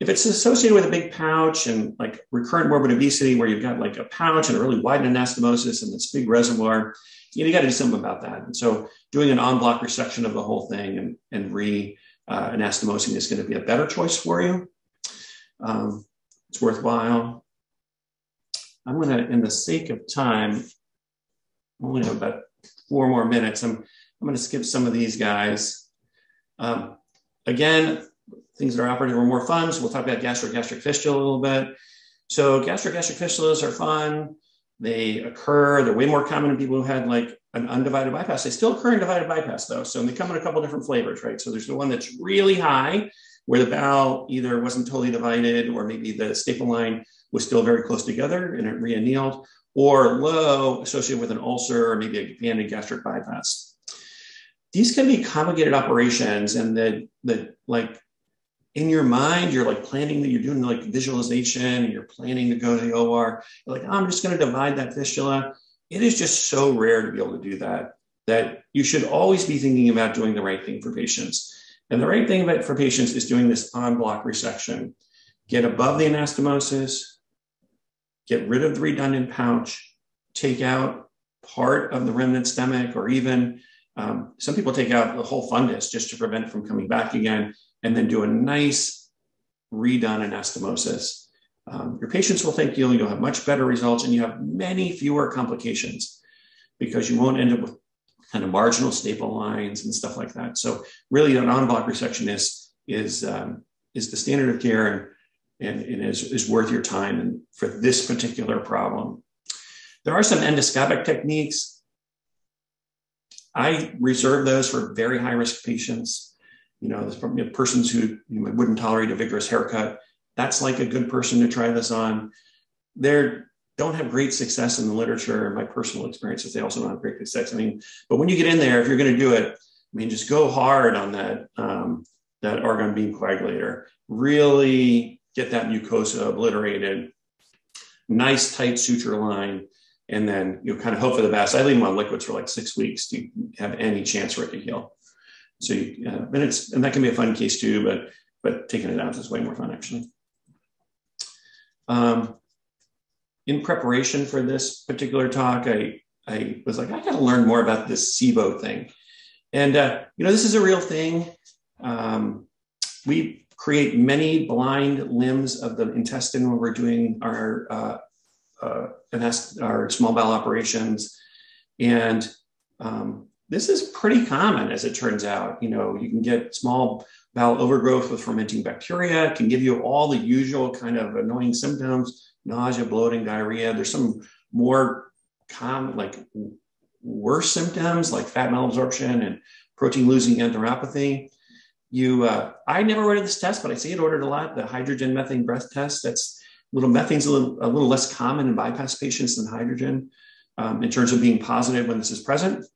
[SPEAKER 3] If it's associated with a big pouch and like recurrent morbid obesity, where you've got like a pouch and a really wide anastomosis and this big reservoir, you, know, you got to do something about that. And so doing an en bloc resection of the whole thing and, and re uh, anastomosing is going to be a better choice for you. Um, it's worthwhile. I'm going to, in the sake of time, only have about four more minutes. I'm, I'm going to skip some of these guys. Um, again, things that are operative are more fun. So we'll talk about gastric gastric fistula a little bit. So gastric gastric fistulas are fun. They occur. They're way more common in people who had like an undivided bypass. They still occur in divided bypass though. So they come in a couple different flavors, right? So there's the one that's really high, where the bowel either wasn't totally divided or maybe the staple line was still very close together and it reannealed, or low associated with an ulcer or maybe a expanded gastric bypass. These can be complicated operations and the, the like in your mind, you're like planning that you're doing like visualization and you're planning to go to the OR. You're like, oh, I'm just going to divide that fistula. It is just so rare to be able to do that, that you should always be thinking about doing the right thing for patients. And the right thing about for patients is doing this en bloc resection. Get above the anastomosis, get rid of the redundant pouch, take out part of the remnant stomach, or even um, some people take out the whole fundus just to prevent it from coming back again and then do a nice redone anastomosis. Um, your patients will think you'll, you'll have much better results and you have many fewer complications because you won't end up with kind of marginal staple lines and stuff like that. So really an en bloc resection is, is, um, is the standard of care and, and, and is, is worth your time and for this particular problem. There are some endoscopic techniques. I reserve those for very high risk patients you know, persons who you know, wouldn't tolerate a vigorous haircut. That's like a good person to try this on. They don't have great success in the literature. In my personal experiences, they also don't have great success. I mean, but when you get in there, if you're going to do it, I mean, just go hard on that um, that argon beam coagulator. Really get that mucosa obliterated. Nice tight suture line, and then you kind of hope for the best. I leave them on liquids for like six weeks to have any chance for it to heal. So you, uh, and it's and that can be a fun case too, but but taking it out is way more fun actually. Um, in preparation for this particular talk, I I was like, I got to learn more about this SIBO thing, and uh, you know this is a real thing. Um, we create many blind limbs of the intestine when we're doing our uh, uh, our small bowel operations, and um, this is pretty common as it turns out. You know, you can get small bowel overgrowth with fermenting bacteria, it can give you all the usual kind of annoying symptoms, nausea, bloating, diarrhea. There's some more common, like worse symptoms like fat malabsorption and protein losing enteropathy. You, uh, I never ordered this test, but I see it ordered a lot. The hydrogen methane breath test. That's little methane's a little, a little less common in bypass patients than hydrogen um, in terms of being positive when this is present.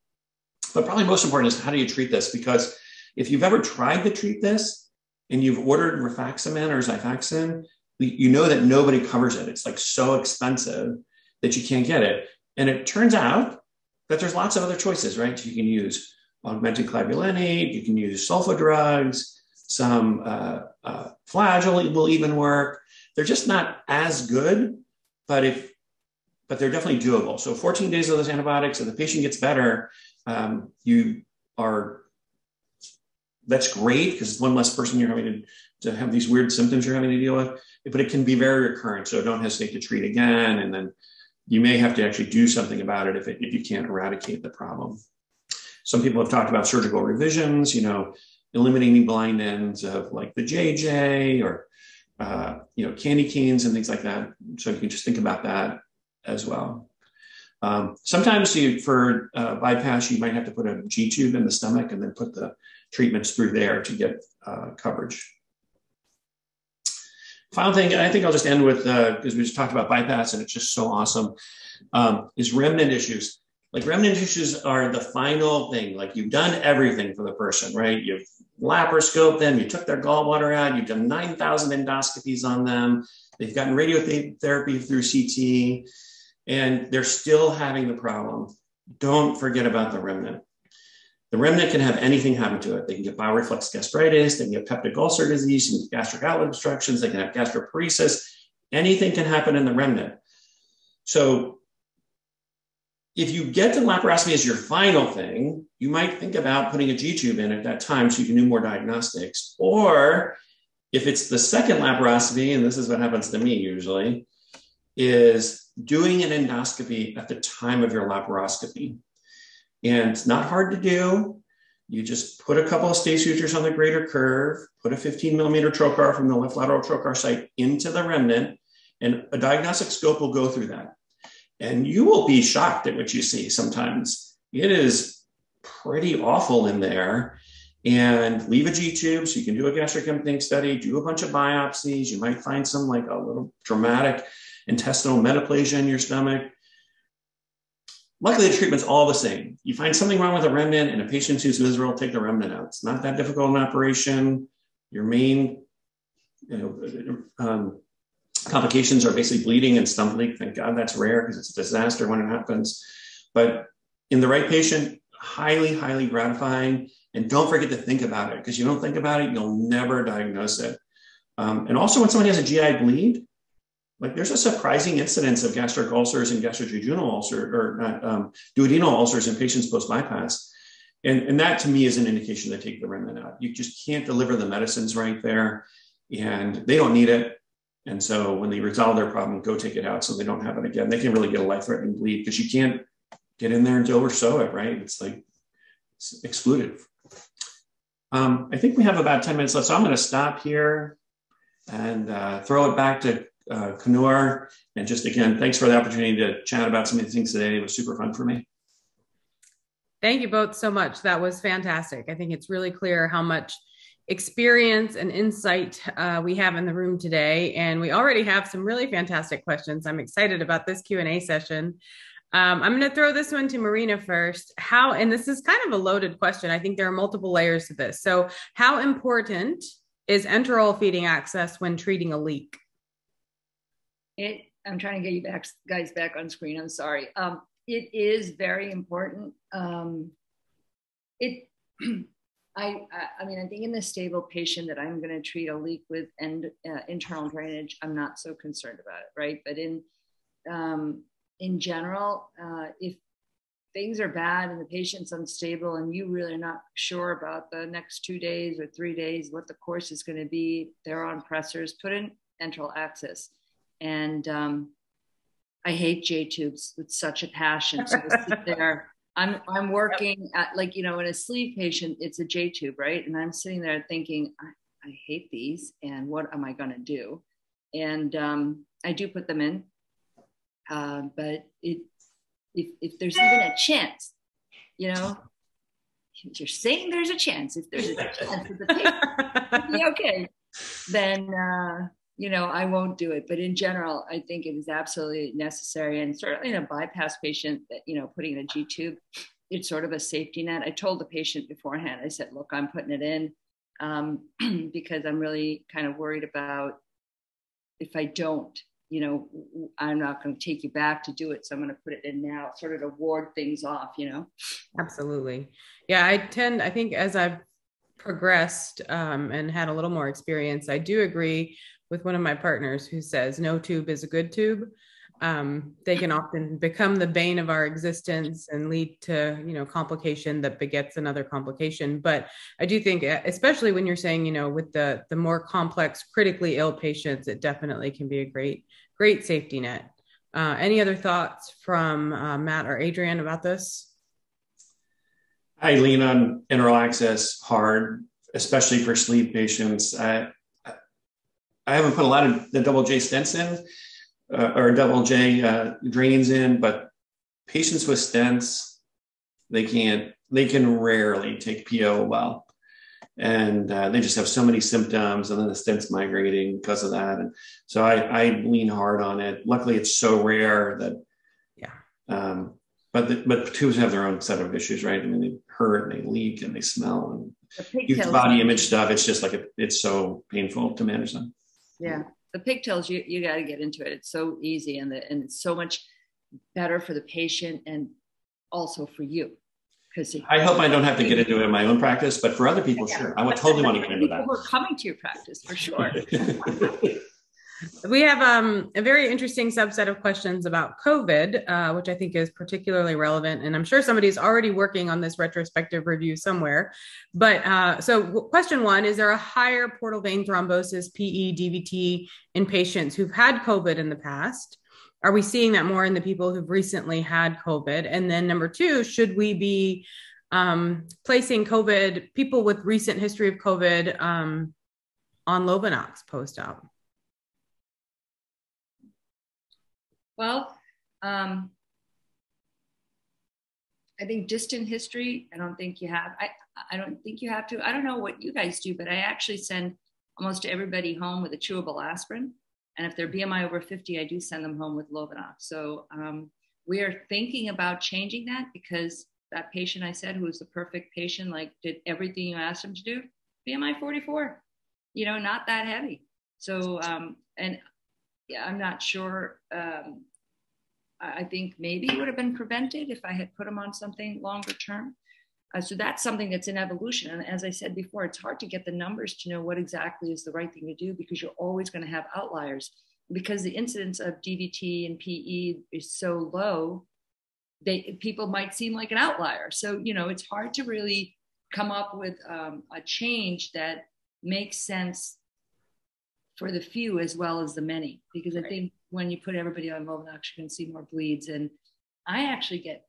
[SPEAKER 3] But probably most important is how do you treat this? Because if you've ever tried to treat this and you've ordered rifaximin or Xifaxan, you know that nobody covers it. It's like so expensive that you can't get it. And it turns out that there's lots of other choices, right? You can use Augmentin clavulanate, you can use sulfa drugs, some uh, uh, flagyl will even work. They're just not as good, but if but they're definitely doable. So 14 days of those antibiotics, and the patient gets better, um, you are that's great because it's one less person you're having to, to have these weird symptoms you're having to deal with but it can be very recurrent so don't hesitate to treat again and then you may have to actually do something about it if, it, if you can't eradicate the problem some people have talked about surgical revisions you know eliminating blind ends of like the jj or uh, you know candy canes and things like that so you can just think about that as well um, sometimes you, for uh, bypass, you might have to put a G tube in the stomach and then put the treatments through there to get uh, coverage. Final thing, I think I'll just end with, because uh, we just talked about bypass and it's just so awesome, um, is remnant issues. Like remnant tissues are the final thing. Like you've done everything for the person, right? You've laparoscoped them, you took their gallbladder out, you've done 9,000 endoscopies on them, they've gotten radiotherapy through CT, and they're still having the problem, don't forget about the remnant. The remnant can have anything happen to it. They can get bile reflux gastritis, they can get peptic ulcer disease, gastric outlet obstructions, they can have gastroparesis. Anything can happen in the remnant. So if you get to laparoscopy as your final thing, you might think about putting a G tube in at that time so you can do more diagnostics. Or if it's the second laparoscopy, and this is what happens to me usually, is doing an endoscopy at the time of your laparoscopy. And it's not hard to do. You just put a couple of stay sutures on the greater curve, put a 15 millimeter trocar from the left lateral trocar site into the remnant, and a diagnostic scope will go through that. And you will be shocked at what you see sometimes. it is pretty awful in there. And leave a G tube so you can do a gastric emptying study, do a bunch of biopsies. You might find some like a little dramatic intestinal metaplasia in your stomach. Luckily, the treatment's all the same. You find something wrong with a remnant and a patient who's miserable, take the remnant out. It's not that difficult an operation. Your main you know, um, complications are basically bleeding and stomach leak. Thank God that's rare because it's a disaster when it happens. But in the right patient, highly, highly gratifying. And don't forget to think about it because you don't think about it, you'll never diagnose it. Um, and also, when somebody has a GI bleed, like there's a surprising incidence of gastric ulcers and gastrojejunal ulcer or not, um, duodenal ulcers in patients post bypass. And, and that to me is an indication to take the remnant out. You just can't deliver the medicines right there and they don't need it. And so when they resolve their problem, go take it out so they don't have it again. They can really get a life threatening bleed because you can't get in there and oversew it, right? It's like it's excluded. Um, I think we have about 10 minutes left. So I'm going to stop here and uh, throw it back to uh, Kunoor. And just again, thanks for the opportunity to chat about some of these things today. It was super fun for me.
[SPEAKER 4] Thank you both so much. That was fantastic. I think it's really clear how much experience and insight uh, we have in the room today. And we already have some really fantastic questions. I'm excited about this q&a session. Um, i'm going to throw this one to marina first. How and this is kind of a loaded question. I think there are multiple layers to this. So how important is enteral feeding access when treating a leak?
[SPEAKER 2] It i'm trying to get you back guys back on screen. I'm sorry. Um, it is very important. Um, it [clears throat] I, I mean, I think in the stable patient that I'm going to treat a leak with end, uh, internal drainage, I'm not so concerned about it, right? But in um, in general, uh, if things are bad and the patient's unstable and you really are not sure about the next two days or three days, what the course is going to be, they're on pressors, put in enteral access. And um, I hate J tubes with such a passion. So sit there I'm I'm working at like you know in a sleeve patient it's a J tube right? And I'm sitting there thinking I, I hate these and what am I going to do? And um, I do put them in uh, but it if if there's even a chance you know you're saying there's a chance if there's a chance that the patient [laughs] okay then uh, you know, I won't do it. But in general, I think it is absolutely necessary. And certainly in a bypass patient that, you know, putting in a G tube, it's sort of a safety net. I told the patient beforehand, I said, look, I'm putting it in um, [clears throat] because I'm really kind of worried about if I don't, you know, I'm not going to take you back to do it. So I'm going to put it in now, sort of to ward things off, you know?
[SPEAKER 4] Absolutely. Yeah. I tend, I think as I've progressed um, and had a little more experience, I do agree with one of my partners who says no tube is a good tube. Um, they can often become the bane of our existence and lead to you know complication that begets another complication. But i do think especially when you're saying you know with the the more complex critically ill patients it definitely can be a great great safety net. Uh, any other thoughts from uh, matt or adrian about this?
[SPEAKER 3] I lean on enteral access hard especially for sleeve patients. I, I haven't put a lot of the double J stents in uh, or double J uh, drains in, but patients with stents, they can't, they can rarely take PO well. And uh, they just have so many symptoms, and then the stents migrating because of that. And so I, I lean hard on it. Luckily, it's so rare that,
[SPEAKER 4] yeah.
[SPEAKER 3] Um, but the, but tubes have their own set of issues, right? I mean, they hurt and they leak and they smell and huge body image stuff. It's just like a, it's so painful to manage them
[SPEAKER 2] yeah. The pigtails you, you got to get into it. It's so easy and, the, and it's so much better for the patient and also for you. Because
[SPEAKER 3] i hope i don't have to get into it in my own practice but for other people yeah. sure. I would totally want to get into that.
[SPEAKER 2] People are coming to your practice for sure [laughs]
[SPEAKER 4] We have um, a very interesting subset of questions about COVID, uh, which I think is particularly relevant. And I'm sure somebody's already working on this retrospective review somewhere. But uh, so, question one Is there a higher portal vein thrombosis, PE, DVT in patients who've had COVID in the past? Are we seeing that more in the people who've recently had COVID? And then, number two, should we be um, placing COVID, people with recent history of COVID, um, on Lovenox post op?
[SPEAKER 2] Well, um, I think distant history. I don't think you have. I I don't think you have to. I don't know what you guys do, but I actually send almost everybody home with a chewable aspirin. And if they're BMI over 50, I do send them home with Lovenox. So um, we are thinking about changing that because that patient I said who was the perfect patient, like did everything you asked him to do, BMI 44, you know, not that heavy. So, um, and yeah, I'm not sure. Um, I think maybe it would have been prevented if I had put him on something longer term. Uh, so that's something that's in evolution. And as I said before, it's hard to get the numbers to know what exactly is the right thing to do because you're always going to have outliers. Because the incidence of DVT and PE is so low, they people might seem like an outlier. So you know, it's hard to really come up with um, a change that makes sense for the few as well as the many. Because I think when you put everybody on Lovenox, you can see more bleeds. And I actually get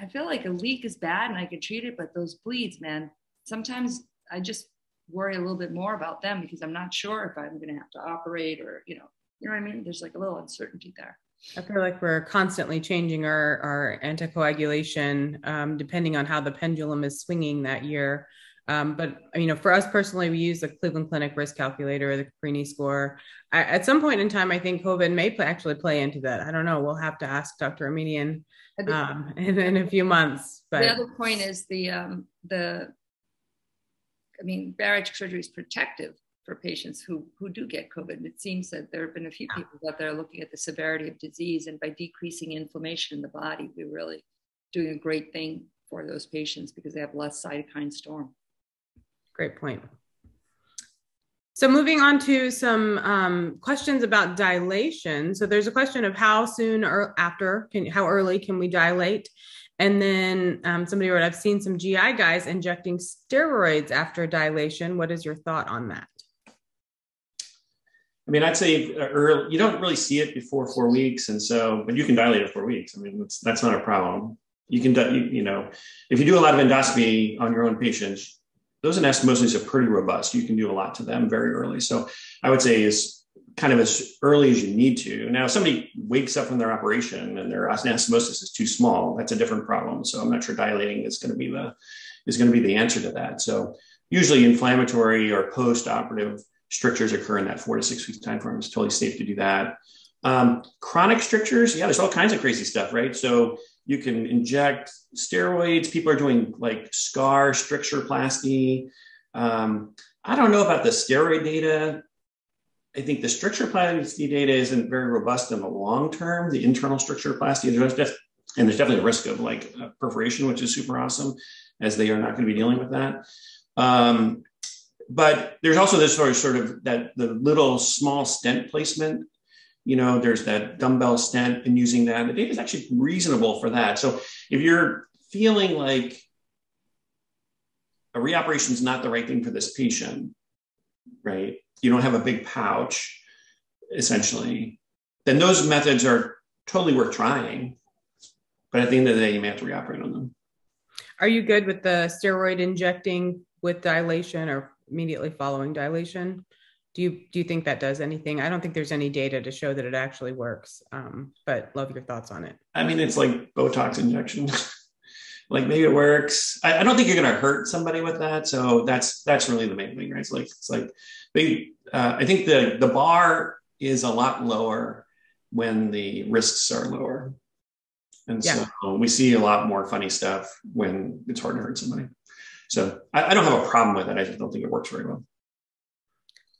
[SPEAKER 2] I feel like a leak is bad and I can treat it, but those bleeds, man, sometimes I just worry a little bit more about them because I'm not sure if I'm going to have to operate or, you know, you know what I mean? There's like a little uncertainty there.
[SPEAKER 4] I feel like we're constantly changing our, our anticoagulation um, depending on how the pendulum is swinging that year. Um, but you know, for us personally, we use the Cleveland Clinic risk calculator, or the Caprini score. I, at some point in time, I think COVID may play, actually play into that. I don't know. We'll have to ask Dr. Aminian um, [laughs] in, in, a few months. But
[SPEAKER 2] the other point is the um, the. I mean, bariatric surgery is protective for patients who who do get COVID. And it seems that there have been a few people out there looking at the severity of disease, and by decreasing inflammation in the body, we're really doing a great thing for those patients because they have less cytokine storm.
[SPEAKER 4] Great point. So moving on to some um, questions about dilation. So there's a question of how soon or after, can, how early can we dilate? And then um, somebody wrote, I've seen some GI guys injecting steroids after dilation. What is your thought on that?
[SPEAKER 3] I mean, I'd say early, you don't really see it before four weeks. And so, but you can dilate at four weeks. I mean, that's, that's not a problem. You can, you know, if you do a lot of endoscopy on your own patients, those anastomoses are pretty robust. You can do a lot to them very early. So I would say is kind of as early as you need to. Now, if somebody wakes up from their operation and their anastomosis is too small, that's a different problem. So I'm not sure dilating is going to be the is going to be the answer to that. So usually inflammatory or post-operative strictures occur in that four to six weeks time frame. It's totally safe to do that. Um, chronic strictures, yeah, there's all kinds of crazy stuff, right? So you can inject steroids. People are doing like scar strictureplasty. Um, I don't know about the steroid data. I think the strictureplasty data isn't very robust in the long term. The internal strictureplasty, and there's definitely a risk of like perforation, which is super awesome, as they are not going to be dealing with that. Um, but there's also this sort of sort of that the little small stent placement you know, there's that dumbbell stent and using that. The data is actually reasonable for that. So if you're feeling like a reoperation is not the right thing for this patient, right? You don't have a big pouch, essentially, then those methods are totally worth trying. But at the end of the day, you may have to reoperate on them.
[SPEAKER 4] Are you good with the steroid injecting with dilation or immediately following dilation? Do you do you think that does anything? I don't think there's any data to show that it actually works um, but love your thoughts on it.
[SPEAKER 3] I mean it's like botox injection. [laughs] Like maybe it works. I, I, don't think you're going to hurt somebody with that so that's that's really the main thing right? It's like it's like they uh, i think the the bar is a lot lower when the risks are lower. And yeah. so we see a lot more funny stuff when it's hard to hurt somebody. So I, I don't have a problem with it. I just don't think it works very well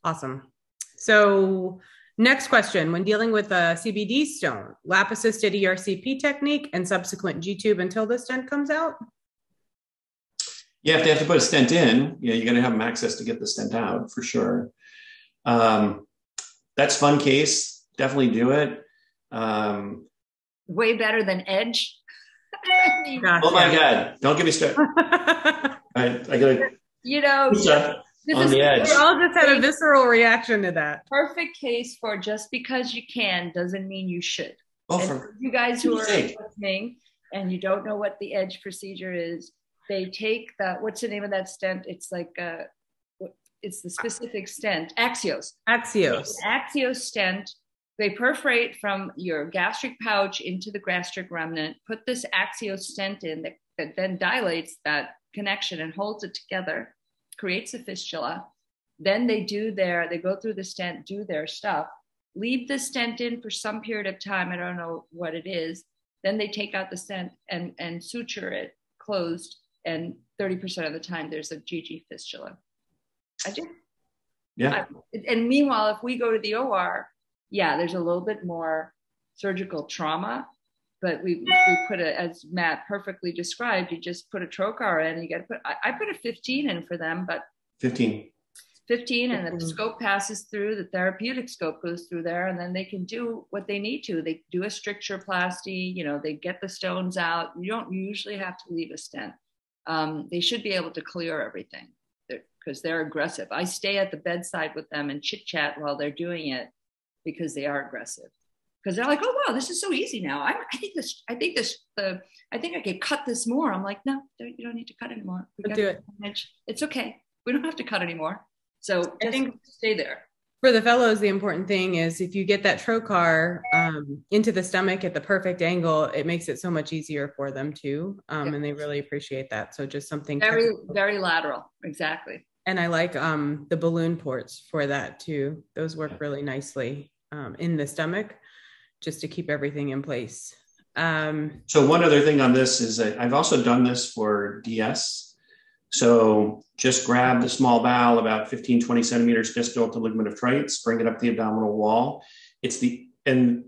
[SPEAKER 4] Awesome. So, next question when dealing with a CBD stone, lap assisted ERCP technique and subsequent G tube until the stent comes out?
[SPEAKER 3] Yeah, if they have to put a stent in, yeah, you're going to have them access to get the stent out for sure. Um, that's fun case. Definitely do it. Um,
[SPEAKER 2] Way better than Edge.
[SPEAKER 3] oh my God. Don't get me started. [laughs] I, I gotta,
[SPEAKER 2] you know,
[SPEAKER 3] this on the edge.
[SPEAKER 4] We all just had a visceral reaction to that.
[SPEAKER 2] Perfect case for just because you can doesn't mean you should.
[SPEAKER 3] Oh, for
[SPEAKER 2] you guys who are listening and you don't know what the edge procedure is, they take that. What's the name of that stent? It's like a, it's the specific stent, Axios.
[SPEAKER 4] Axios.
[SPEAKER 2] Axios stent. they perforate from your gastric pouch into the gastric remnant, put this axio stent in that, that then dilates that connection and holds it together, creates a fistula. Then they do their, they go through the stent, do their stuff, leave the stent in for some period of time. I don't know what it is. Then they take out the stent and, and suture it closed. And 30% of the time, there's a GG fistula. I just,
[SPEAKER 3] Yeah.
[SPEAKER 2] I, and meanwhile, if we go to the OR, yeah, there's a little bit more surgical trauma, but we, we put a, as Matt perfectly described, you just put a trocar in, and you got to put, I, I put a 15 in for them, but
[SPEAKER 3] 15.
[SPEAKER 2] 15 and the scope passes through the therapeutic scope goes through there and then they can do what they need to. They do a strictureplasty you know they get the stones out. You don't usually have to leave a stent. Um, they should be able to clear everything. Because they're, they're aggressive. I stay at the bedside with them and chit chat while they're doing it because they are aggressive because they're like oh wow this is so easy now I, I think this i think this the i think i could cut this more i'm like no you don't need to cut anymore
[SPEAKER 4] Don't do it.
[SPEAKER 2] damage. it's okay we don't have to cut anymore so
[SPEAKER 4] I think-
[SPEAKER 2] stay there.
[SPEAKER 4] For the fellows, the important thing is if you get that trocar um, into the stomach at the perfect angle, it makes it so much easier for them too, um,
[SPEAKER 2] Yeah.
[SPEAKER 4] and they really appreciate that. So just something
[SPEAKER 2] Very,
[SPEAKER 4] technical.
[SPEAKER 2] very lateral. Exactly.
[SPEAKER 4] and I like um, the balloon ports for that too. Those work really nicely um, in the stomach, just to keep everything in place. Um,
[SPEAKER 3] So one other thing on this is that I've also done this for DS. So just grab the small bowel about 15, 20 centimeters distal to ligament of Treitz, bring it up the abdominal wall. It's the, and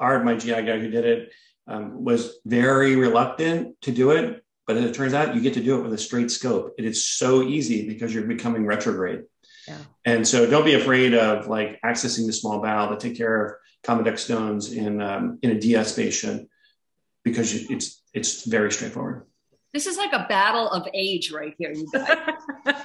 [SPEAKER 3] our, my GI guy who did it um, was very reluctant to do it. But as it turns out, you get to do it with a straight scope. It is so easy because you're becoming retrograde.
[SPEAKER 4] Yeah.
[SPEAKER 3] And so don't be afraid of like accessing the small bowel to take care of common duct stones in, um, in a DS patient because it's it's very straightforward.
[SPEAKER 2] This is like a battle of age right here, you guys.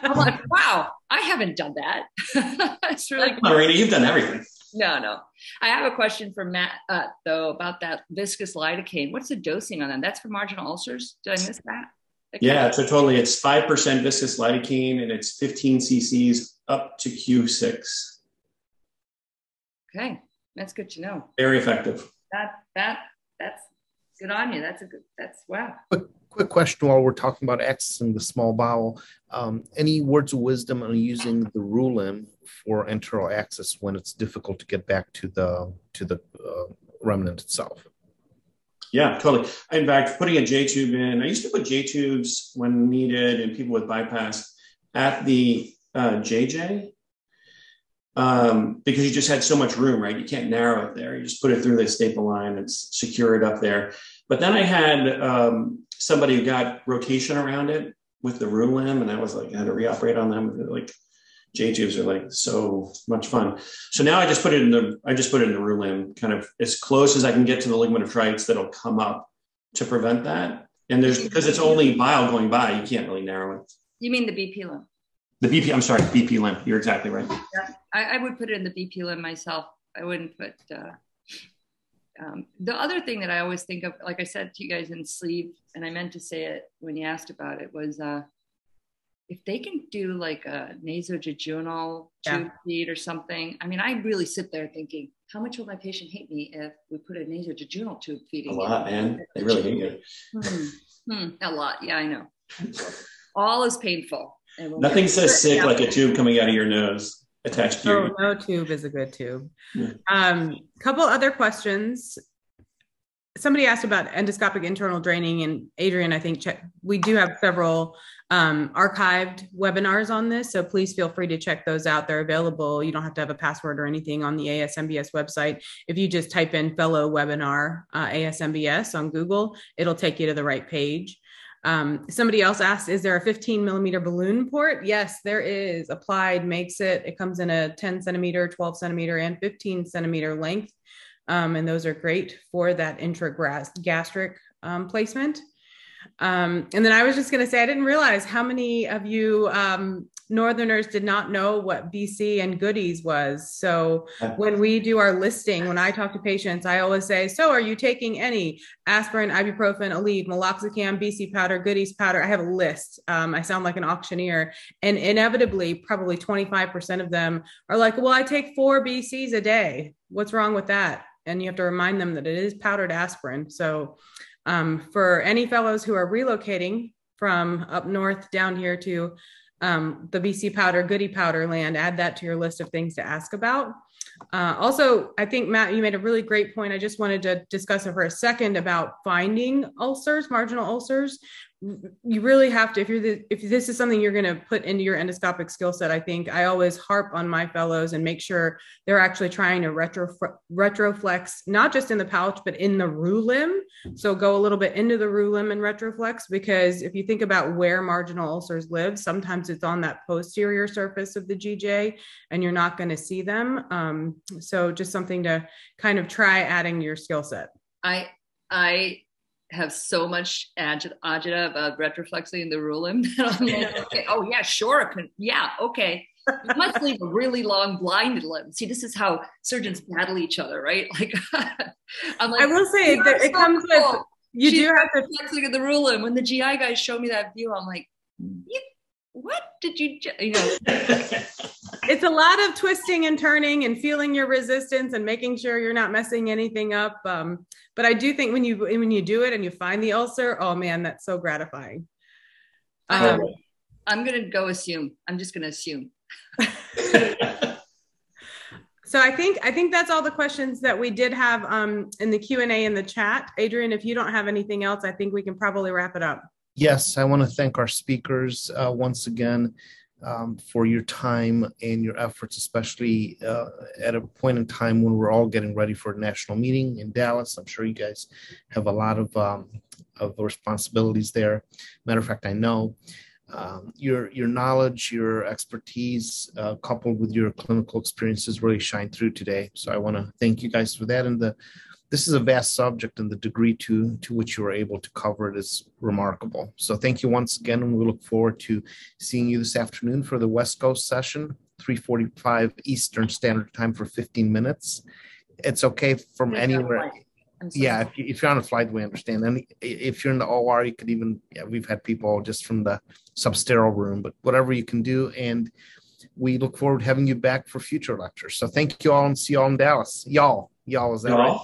[SPEAKER 2] I'm like, [laughs] wow, I haven't done that. [laughs] it's really
[SPEAKER 3] Marina, you've done everything.
[SPEAKER 2] no, no. I have a question for Matt uh, though about that viscous lidocaine. What's the dosing on that? That's for marginal ulcers. Did I miss that? Okay.
[SPEAKER 3] Yeah, so totally, it's five percent viscous lidocaine and it's 15 cc's up to Q6.
[SPEAKER 2] Okay, that's good to know.
[SPEAKER 3] Very effective.
[SPEAKER 2] That that that's good on you. That's a good. That's wow.
[SPEAKER 1] Quick question while we're talking about accessing the small bowel. Um, any words of wisdom on using the Roux limb for enteral access when it's difficult to get back to the to the uh, remnant itself?
[SPEAKER 3] Yeah, totally. In fact, putting a J tube in, I used to put J tubes when needed and people with bypass at the uh, JJ um, because you just had so much room, right? You can't narrow it there. You just put it through the staple line and secure it up there. But then I had um, somebody who got rotation around it with the Roux limb, and I was like, I had to reoperate on them. Like J tubes are like so much fun. So now I just put it in the I just put it in the Roux limb, kind of as close as I can get to the ligament of Treitz that'll come up to prevent that. And there's because it's only bile going by, you can't really narrow it.
[SPEAKER 2] You mean the BP limb?
[SPEAKER 3] The BP, I'm sorry, BP limb. You're exactly right.
[SPEAKER 2] I, I would put it in the BP limb myself. I wouldn't put. Uh, um, the other thing that I always think of, like I said to you guys in sleeve, and I meant to say it when you asked about it, was uh, if they can do like a nasojejunal
[SPEAKER 4] Yeah.
[SPEAKER 2] tube feed or something. I mean, I really sit there thinking, how much will my patient hate me if we put a nasojejunal tube
[SPEAKER 3] A
[SPEAKER 2] feeding? in?
[SPEAKER 3] lot, man. They really hate you.
[SPEAKER 2] Hmm. Hmm. A lot. Yeah, I know. All is painful. And we'll
[SPEAKER 3] Nothing says sick
[SPEAKER 2] Yeah.
[SPEAKER 3] like a tube coming out of your nose attached to
[SPEAKER 4] Oh,
[SPEAKER 3] your.
[SPEAKER 4] no tube is a good tube.
[SPEAKER 3] Yeah.
[SPEAKER 4] Um, couple other questions. Somebody asked about endoscopic internal draining, and Adrian, I think check, we do have several um, archived webinars on this, so please feel free to check those out. They're available. You don't have to have a password or anything on the ASMBS website. If you just type in fellow webinar uh, ASMBS on Google, it'll take you to the right page. Um, somebody else asked, is there a 15 millimeter balloon port? Yes, there is. Applied makes it. It comes in a 10 centimeter, 12 centimeter, and 15 centimeter length. Um, and those are great for that intragastric um, placement. Um, and then I was just going to say, I didn't realize how many of you um, Northerners did not know what BC and Goody's was. So when we do our listing, when I talk to patients, I always say, So are you taking any aspirin, ibuprofen, Aleve, meloxicam, BC powder, Goody's powder? I have a list. Um, I sound like an auctioneer. And inevitably, probably 25% of them are like, Well, I take four BCs a day. What's wrong with that? And you have to remind them that it is powdered aspirin. So um, for any fellows who are relocating from up north down here to um, the BC powder, goody powder land, add that to your list of things to ask about. Uh, also, I think Matt, you made a really great point. I just wanted to discuss it for a second about finding ulcers, marginal ulcers you really have to if you're the, if this is something you're going to put into your endoscopic skill set i think i always harp on my fellows and make sure they're actually trying to retro retroflex not just in the pouch but in the roux limb. So go a little bit into the roux limb and retroflex because if you think about where marginal ulcers live sometimes it's on that posterior surface of the gj and you're not going to see them. Um, so just something to kind of try adding your skill set.
[SPEAKER 2] I i have so much agita about retroflexing the roux limb [laughs] that I'm like, okay, oh yeah, sure, yeah, okay. You must leave a really long blinded limb. See, this is how surgeons battle each other, right? [laughs] Like,
[SPEAKER 4] I'm like, I will say that it so comes cool. with you She's do have to
[SPEAKER 2] flexing at the roux limb. When the GI guys show me that view, I'm like, what did you, you know? [laughs]
[SPEAKER 4] it's a lot of twisting and turning and feeling your resistance and making sure you're not messing anything up. Um, but I do think when you when you do it and you find the ulcer, oh man, that's so gratifying.
[SPEAKER 2] Um, I'm gonna go assume. I'm just gonna assume. [laughs]
[SPEAKER 4] so I think I think that's all the questions that we did have um, in the Q and A in the chat. Adrian, if you don't have anything else, I think we can probably wrap it up.
[SPEAKER 1] Yes, I want to thank our speakers uh, once again um, for your time and your efforts, especially uh, at a point in time when we're all getting ready for a national meeting in Dallas. I'm sure you guys have a lot of um, of responsibilities there. Matter of fact, I know um, your your knowledge, your expertise, uh, coupled with your clinical experiences, really shine through today. So I want to thank you guys for that and the this is a vast subject and the degree to, to which you were able to cover it is remarkable. So thank you once again, and we look forward to seeing you this afternoon for the West Coast session, 345 Eastern Standard Time for 15 minutes. It's okay from anywhere. Yeah, if, you, if you're on a flight, we understand. And if you're in the OR, you could even, yeah, we've had people just from the substerile room, but whatever you can do. And we look forward to having you back for future lectures. So thank you all and see you all in Dallas. Y'all, y'all, is that y'all. right?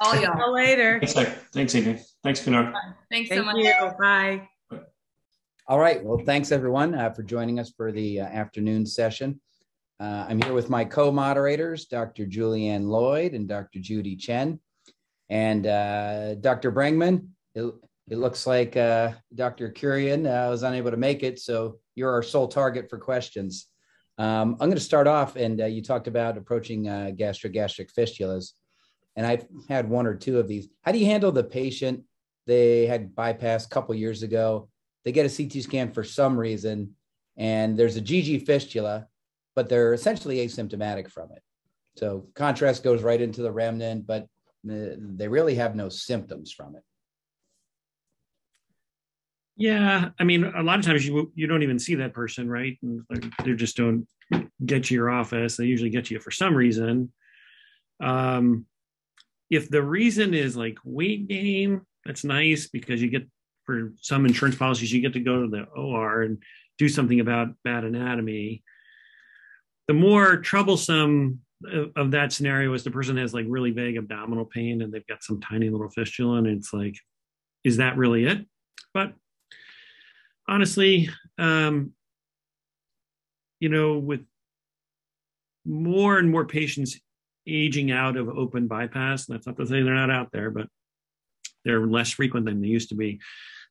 [SPEAKER 2] All y'all.
[SPEAKER 4] later.
[SPEAKER 3] Thanks, Thanks, Adrian. Thanks, Pinar.
[SPEAKER 2] Thanks Thank so much.
[SPEAKER 4] You. Bye.
[SPEAKER 5] All right. Well, thanks everyone uh, for joining us for the uh, afternoon session. Uh, I'm here with my co-moderators, Dr. Julie-Ann Lloyd and Dr. Judy Chen. And uh, Dr. Brengman, it, it looks like uh, Dr. Kurian uh, was unable to make it, so you're our sole target for questions. Um, I'm going to start off, and you talked about approaching gastric fistulas and I've had one or two of these. How do you handle the patient? They had bypass a couple years ago. They get a CT scan for some reason, and there's a GG fistula, but they're essentially asymptomatic from it. So contrast goes right into the remnant, but they really have no symptoms from it.
[SPEAKER 6] Yeah, I mean, a lot of times you you don't even see that person, right? They just don't get to your office. They usually get to you for some reason. Um, if the reason is like weight gain, that's nice because you get for some insurance policies, you get to go to the OR and do something about bad anatomy. The more troublesome of that scenario is the person has like really vague abdominal pain and they've got some tiny little fistula, and it's like, is that really it? But honestly, um, you know, with more and more patients aging out of open bypass. That's not to say they're not out there, but they're less frequent than they used to be.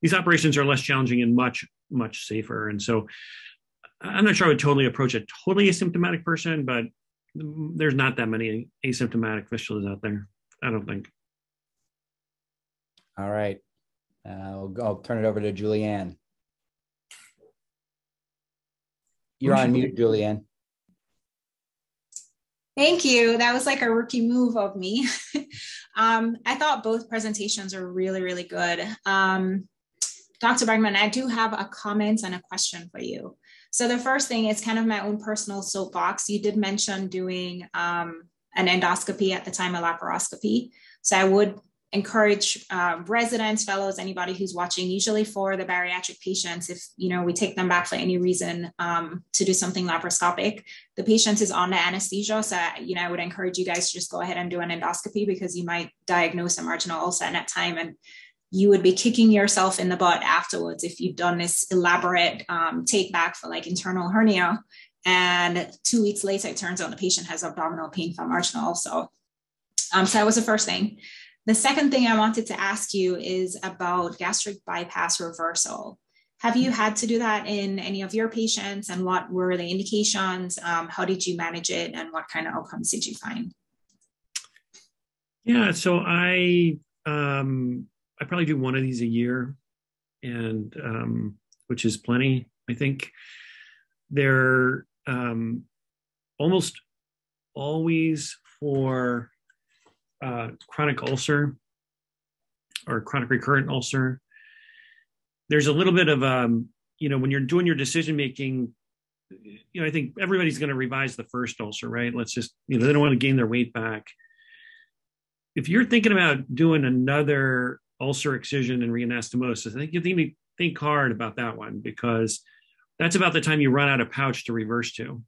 [SPEAKER 6] These operations are less challenging and much, much safer. And so I'm not sure I would totally approach a totally asymptomatic person, but there's not that many asymptomatic fistulas out there. I don't think.
[SPEAKER 5] All right. Uh, I'll, I'll turn it over to Julie-Ann. You're on mute, Julie-Ann.
[SPEAKER 7] Thank you. That was like a rookie move of me. [laughs] um, I thought both presentations were really, really good. Um, Dr. Brengman, I do have a comment and a question for you. So the first thing is kind of my own personal soapbox. You did mention doing um, an endoscopy at the time of laparoscopy. So I would encourage uh, residents, fellows, anybody who's watching, usually for the bariatric patients, if you know we take them back for any reason um, to do something laparoscopic, the patient is on the anesthesia. So you know I would encourage you guys to just go ahead and do an endoscopy because you might diagnose a marginal ulcer at that time and you would be kicking yourself in the butt afterwards if you've done this elaborate um, take back for like internal hernia. And two weeks later it turns out the patient has abdominal pain from marginal ulcer. Um, so that was the first thing the second thing I wanted to ask you is about gastric bypass reversal. Have you had to do that in any of your patients and what were the indications? Um, how did you manage it and what kind of outcomes did you find?
[SPEAKER 3] Yeah, so I um, I probably do one of these a year, and um, which is plenty. I think they're um, almost always for uh, chronic ulcer or chronic recurrent ulcer, there's a little bit of um, you know when you're doing your decision making you know i think everybody's going to revise the first ulcer right? Let's just you know they don't want to gain their weight back. If you're thinking about doing another ulcer excision and reanastomosis i think you need to think hard about that one because that's about the time you run out of pouch to reverse to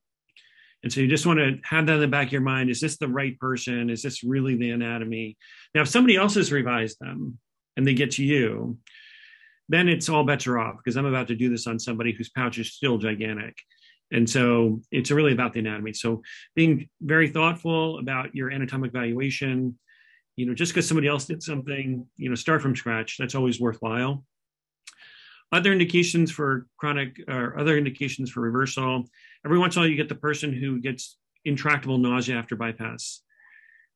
[SPEAKER 3] and so you just want to have that in the back of your mind. Is this the right person? Is this really the anatomy? Now, if somebody else has revised them and they get to you, then it's all bets are off because I'm about to do this on somebody whose pouch is still gigantic. And so it's really about the anatomy. So being very thoughtful about your anatomic valuation, you know, just because somebody else did something, you know, start from scratch, that's always worthwhile. Other indications for chronic or other indications for reversal, every once in a while you get the person who gets intractable nausea after bypass.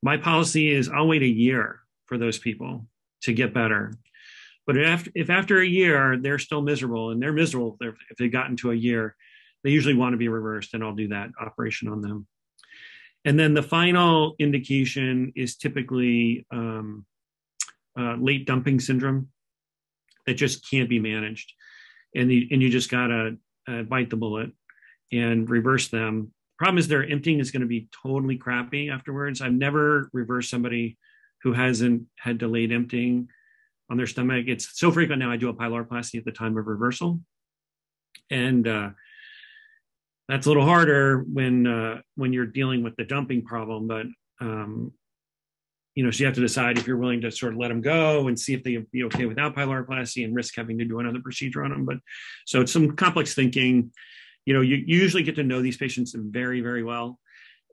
[SPEAKER 3] My policy is I'll wait a year for those people to get better. But if, if after a year they're still miserable and they're miserable if they've gotten to a year, they usually want to be reversed and I'll do that operation on them. And then the final indication is typically um, uh, late dumping syndrome that just can't be managed. And, the, and you just got to uh, bite the bullet and reverse them. Problem is, their emptying is going to be totally crappy afterwards. I've never reversed somebody who hasn't had delayed emptying on their stomach. It's so frequent now. I do a pyloroplasty at the time of reversal, and uh, that's a little harder when uh, when you're dealing with the dumping problem. But um, you know, so you have to decide if you're willing to sort of let them go and see if they be okay without pyloroplasty and risk having to do another procedure on them. But so it's some complex thinking you know, you, you usually get to know these patients very, very well.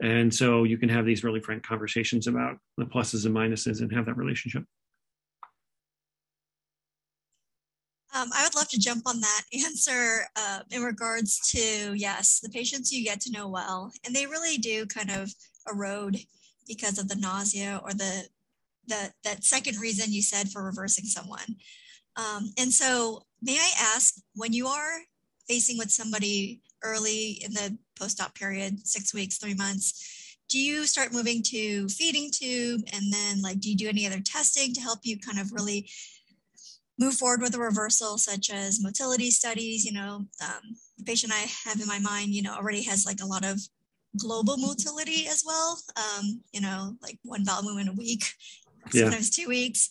[SPEAKER 3] And so you can have these really frank conversations about the pluses and minuses and have that relationship.
[SPEAKER 8] Um, I would love to jump on that [laughs] answer uh, in regards to, yes, the patients you get to know well, and they really do kind of erode because of the nausea or the, the that second reason you said for reversing someone. Um, and so may I ask, when you are facing with somebody early in the post-op period, six weeks, three months, do you start moving to feeding tube? And then like, do you do any other testing to help you kind of really move forward with a reversal, such as motility studies? You know, um, the patient I have in my mind, you know, already has like a lot of global motility as well. Um, you know, like one bowel movement a week, yeah. sometimes two weeks.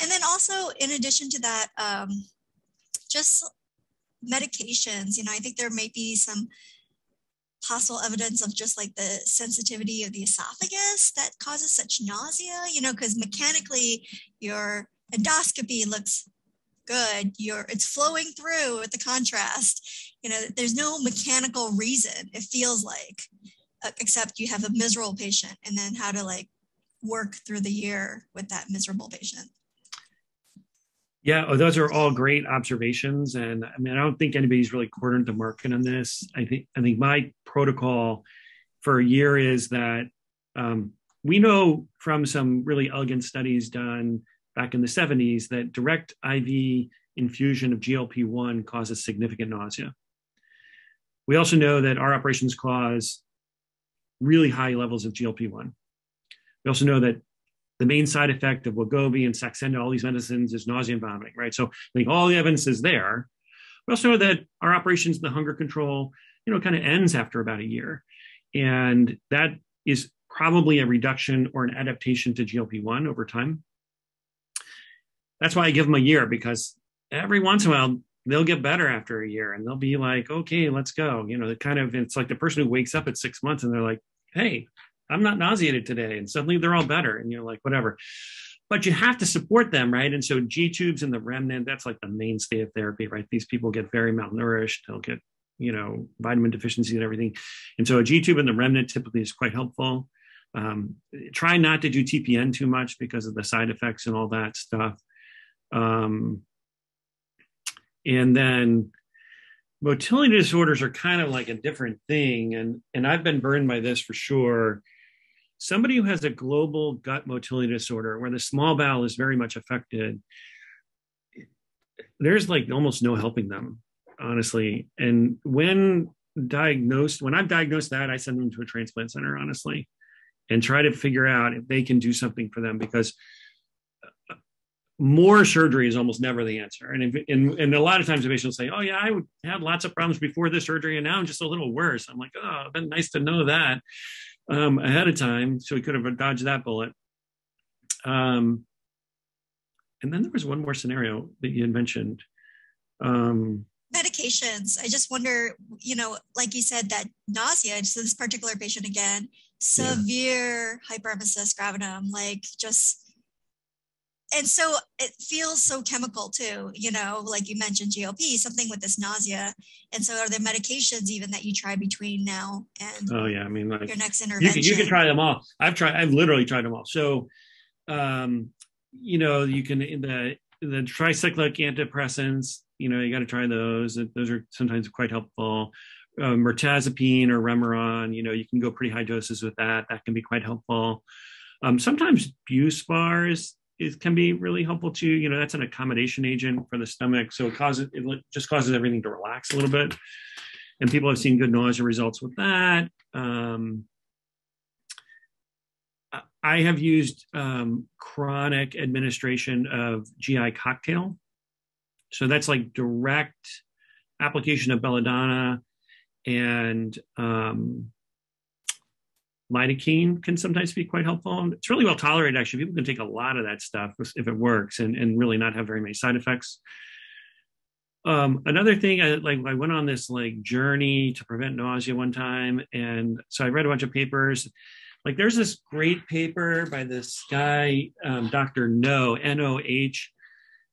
[SPEAKER 8] And then also, in addition to that, um, just medications, you know, I think there may be some possible evidence of just like the sensitivity of the esophagus that causes such nausea, you know, because mechanically your endoscopy looks good. Your it's flowing through with the contrast. You know, there's no mechanical reason. It feels like, except you have a miserable patient, and then how to like work through the year with that miserable patient.
[SPEAKER 3] Yeah, oh, those are all great observations, and I mean, I don't think anybody's really cornered the market on this. I think I think my protocol for a year is that um, we know from some really elegant studies done back in the 70s that direct IV infusion of GLP 1 causes significant nausea. We also know that our operations cause really high levels of GLP 1. We also know that the main side effect of Wegovy and Saxenda, all these medicines, is nausea and vomiting, right? So I think all the evidence is there. We also know that our operations the hunger control, you know, kind of ends after about a year. And that is probably a reduction or an adaptation to GLP-1 over time. That's why I give them a year because every once in a while they'll get better after a year and they'll be like, okay, let's go. You know, the kind of it's like the person who wakes up at six months and they're like, hey, I'm not nauseated today. And suddenly they're all better. And you're like, whatever. But you have to support them, right? And so G tubes and the remnant, that's like the mainstay of therapy, right? These people get very malnourished. They'll get, you know, vitamin deficiency and everything. And so a G tube and the remnant typically is quite helpful. Um, try not to do TPN too much because of the side effects and all that stuff. Um, and then motility disorders are kind of like a different thing. And, and I've been burned by this for sure somebody who has a global gut motility disorder where the small bowel is very much affected there's like almost no helping them honestly and when diagnosed when i've diagnosed that i send them to a transplant center honestly and try to figure out if they can do something for them because more surgery is almost never the answer. And, if, and, and a lot of times the patient will say, oh yeah, I had lots of problems before this surgery and now I'm just a little worse. I'm like, oh, been nice to know that um, ahead of time, so we could have dodged that bullet. Um, and then there was one more scenario that you had mentioned. Um,
[SPEAKER 8] Medications. I just wonder, you know, like you said, that nausea. So this particular patient again, severe yeah. hyperemesis gravidarum, like just and so it feels so chemical too, you know, like you mentioned GLP, something with this nausea. And so are there medications even that you try between now and
[SPEAKER 3] oh yeah, I mean like
[SPEAKER 8] your next intervention?
[SPEAKER 3] You can, you can try them all. I've tried I've literally tried them all. So um, you know, you can the the tricyclic antidepressants, you know, you got to try those. Those are sometimes quite helpful. Uh, mirtazapine or Remeron, you know, you can go pretty high doses with that. That can be quite helpful. Um, sometimes Buspars it can be really helpful too. You know, that's an accommodation agent for the stomach, so it causes it just causes everything to relax a little bit. And people have seen good nausea results with that. Um, I have used um, chronic administration of GI cocktail. So that's like direct application of belladonna and um, lidocaine can sometimes be quite helpful. It's really well tolerated, actually. People can take a lot of that stuff if it works and, and really not have very many side effects. Um, another thing, I, like I went on this like journey to prevent nausea one time, and so I read a bunch of papers. Like there's this great paper by this guy, um, Dr. No, N-O-H,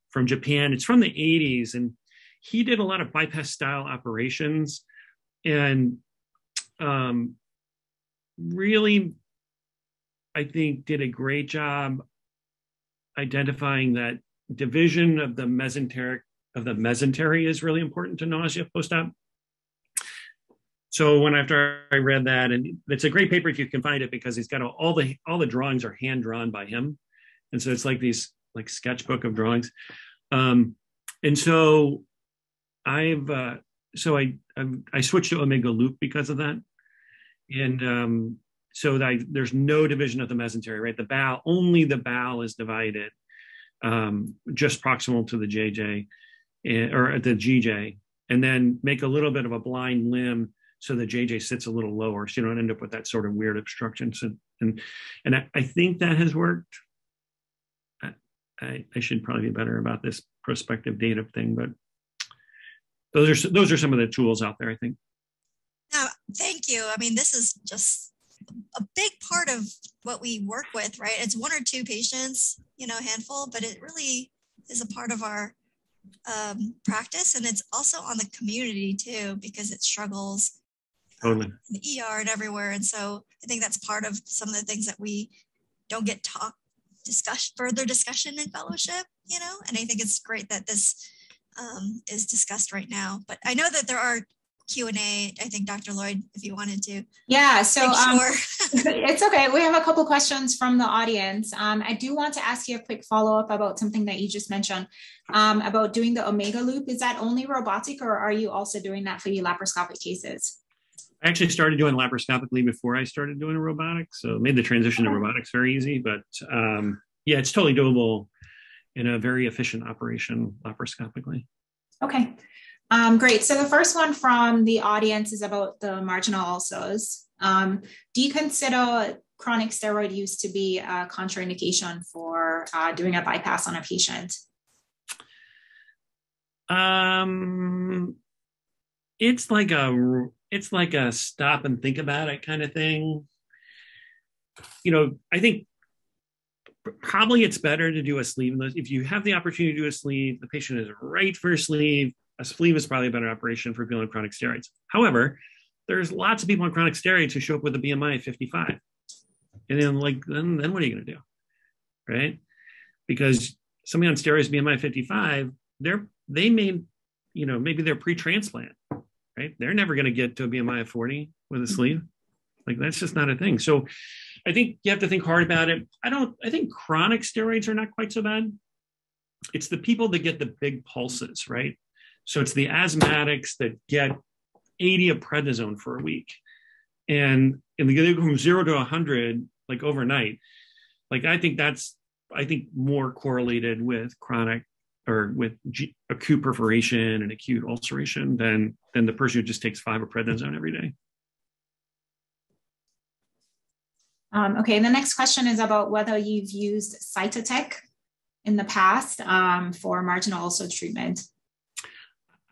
[SPEAKER 3] from Japan. It's from the 80s, and he did a lot of bypass style operations, and um, really, I think, did a great job identifying that division of the mesenteric of the mesentery is really important to nausea post-op. So when after I read that, and it's a great paper if you can find it because he's got all the all the drawings are hand drawn by him, and so it's like these like sketchbook of drawings. Um, and so I've uh, so I I've, I switched to Omega Loop because of that and um, so that there's no division of the mesentery, right? The bowel, only the bowel is divided, um, just proximal to the JJ eh, or the GJ, and then make a little bit of a blind limb so the JJ sits a little lower, so you don't end up with that sort of weird obstruction. So, and and I, I think that has worked. I, I should probably be better about this prospective data thing, but those are those are some of the tools out there. I think.
[SPEAKER 8] Thank you. I mean, this is just a big part of what we work with, right? It's one or two patients, you know, handful, but it really is a part of our um, practice. And it's also on the community too, because it struggles
[SPEAKER 3] totally.
[SPEAKER 8] in the ER and everywhere. And so I think that's part of some of the things that we don't get talk discuss further discussion in fellowship, you know, and I think it's great that this um, is discussed right now. But I know that there are Q&A, I think Dr. Lloyd, if you wanted to.
[SPEAKER 7] Yeah, so um, sure. [laughs] it's okay. We have a couple questions from the audience. Um, I do want to ask you a quick follow-up about something that you just mentioned um, about doing the Omega loop. Is that only robotic or are you also doing that for your laparoscopic cases?
[SPEAKER 3] I actually started doing laparoscopically before I started doing robotics, so it made the transition to robotics very easy. But um, yeah, it's totally doable in a very efficient operation laparoscopically.
[SPEAKER 7] Okay, um, great. So the first one from the audience is about the marginal ulcers. Um, do you consider chronic steroid use to be a contraindication for uh, doing a bypass on a patient?
[SPEAKER 3] Um, it's like a it's like a stop and think about it kind of thing. You know, I think probably it's better to do a sleeve. If you have the opportunity to do a sleeve, the patient is right for a sleeve. A sleeve is probably a better operation for people on chronic steroids. However, there's lots of people on chronic steroids who show up with a BMI of 55. And then like then then what are you gonna do? Right? Because somebody on steroids BMI 55, they're they may, you know, maybe they're pre-transplant, right? They're never gonna get to a BMI of 40 with a mm-hmm. sleeve. Like that's just not a thing. So I think you have to think hard about it. I don't, I think chronic steroids are not quite so bad. It's the people that get the big pulses, right? So it's the asthmatics that get 80 of prednisone for a week. And, and they go from zero to 100 like overnight. Like I think that's, I think more correlated with chronic or with G- acute perforation and acute ulceration than than the person who just takes five of prednisone every day.
[SPEAKER 7] Um, okay, the next question is about whether you've used Cytotec in the past um, for marginal ulcer treatment.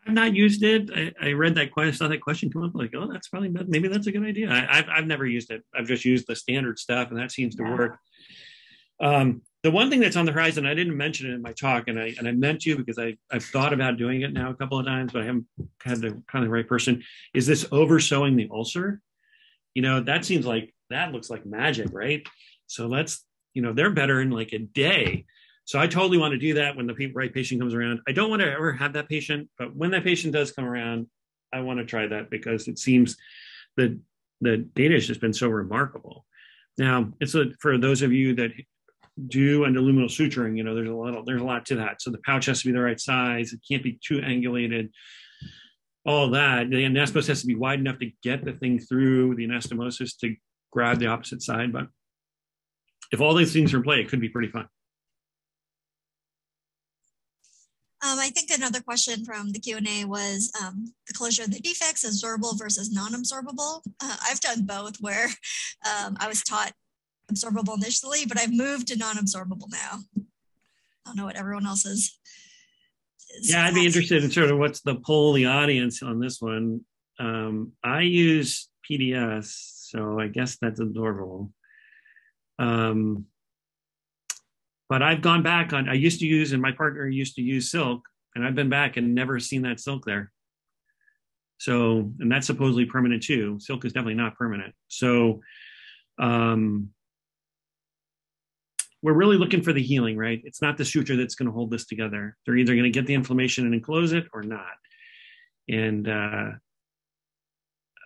[SPEAKER 3] I've not used it. I, I, read that question, saw that question come up, like, oh, that's probably maybe that's a good idea. I, have I've never used it. I've just used the standard stuff, and that seems to yeah. work. Um, the one thing that's on the horizon, I didn't mention it in my talk, and I and I meant to because I I've thought about doing it now a couple of times, but I haven't had the kind of the right person. Is this over sewing the ulcer? You know, that seems like that looks like magic, right? So let's, you know, they're better in like a day. So I totally want to do that when the right patient comes around. I don't want to ever have that patient, but when that patient does come around, I want to try that because it seems that the data has just been so remarkable. Now, it's a, for those of you that do endoluminal suturing, you know, there's a lot of, there's a lot to that. So the pouch has to be the right size. It can't be too angulated. All that. The anastomosis has to be wide enough to get the thing through the anastomosis to grab the opposite side. But if all these things are in play, it could be pretty fun.
[SPEAKER 8] Um, I think another question from the Q&A was um, the closure of the defects, absorbable versus non-absorbable. Uh, I've done both where [laughs] um, I was taught absorbable initially, but I've moved to non-absorbable now. I don't know what everyone else is.
[SPEAKER 3] is yeah, I'd be interested in sort of what's the poll the audience on this one. Um, I use PDS so I guess that's absorbable. Um, but I've gone back on, I used to use, and my partner used to use silk, and I've been back and never seen that silk there. So, and that's supposedly permanent too. Silk is definitely not permanent. So, um, we're really looking for the healing, right? It's not the suture that's going to hold this together. They're either going to get the inflammation and enclose it or not. And uh,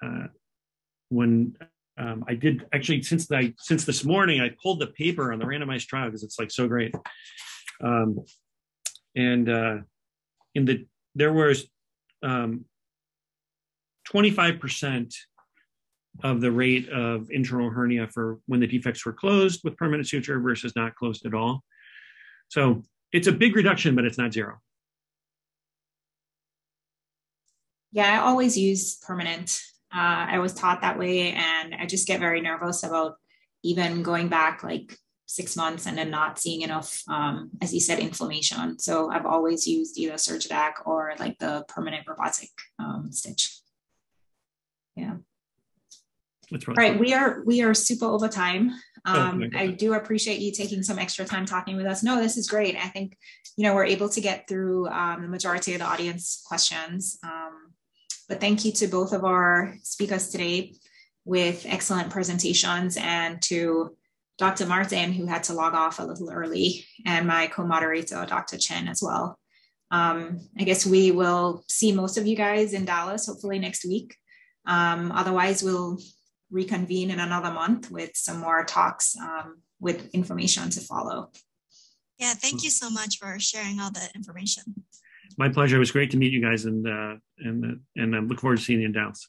[SPEAKER 3] uh, when um, I did actually since I since this morning I pulled the paper on the randomized trial because it's like so great. Um, and uh, in the there was um, 25% of the rate of internal hernia for when the defects were closed with permanent suture versus not closed at all. So it's a big reduction, but it's not zero.
[SPEAKER 7] Yeah, I always use permanent uh, I was taught that way, and I just get very nervous about even going back like six months and then not seeing enough, um, as you said, inflammation. So I've always used either Surgidac or like the permanent robotic um, stitch. Yeah. That's right. All right, we are we are super over time. Oh, um, oh, I do appreciate you taking some extra time talking with us. No, this is great. I think you know we're able to get through um, the majority of the audience questions. Um, but thank you to both of our speakers today with excellent presentations and to Dr. Martin, who had to log off a little early, and my co-moderator, Dr. Chen, as well. Um, I guess we will see most of you guys in Dallas, hopefully next week. Um, otherwise, we'll reconvene in another month with some more talks um, with information to follow.
[SPEAKER 8] Yeah, thank you so much for sharing all the information
[SPEAKER 3] my pleasure. It was great to meet you guys, and uh, and and I look forward to seeing you in Dallas.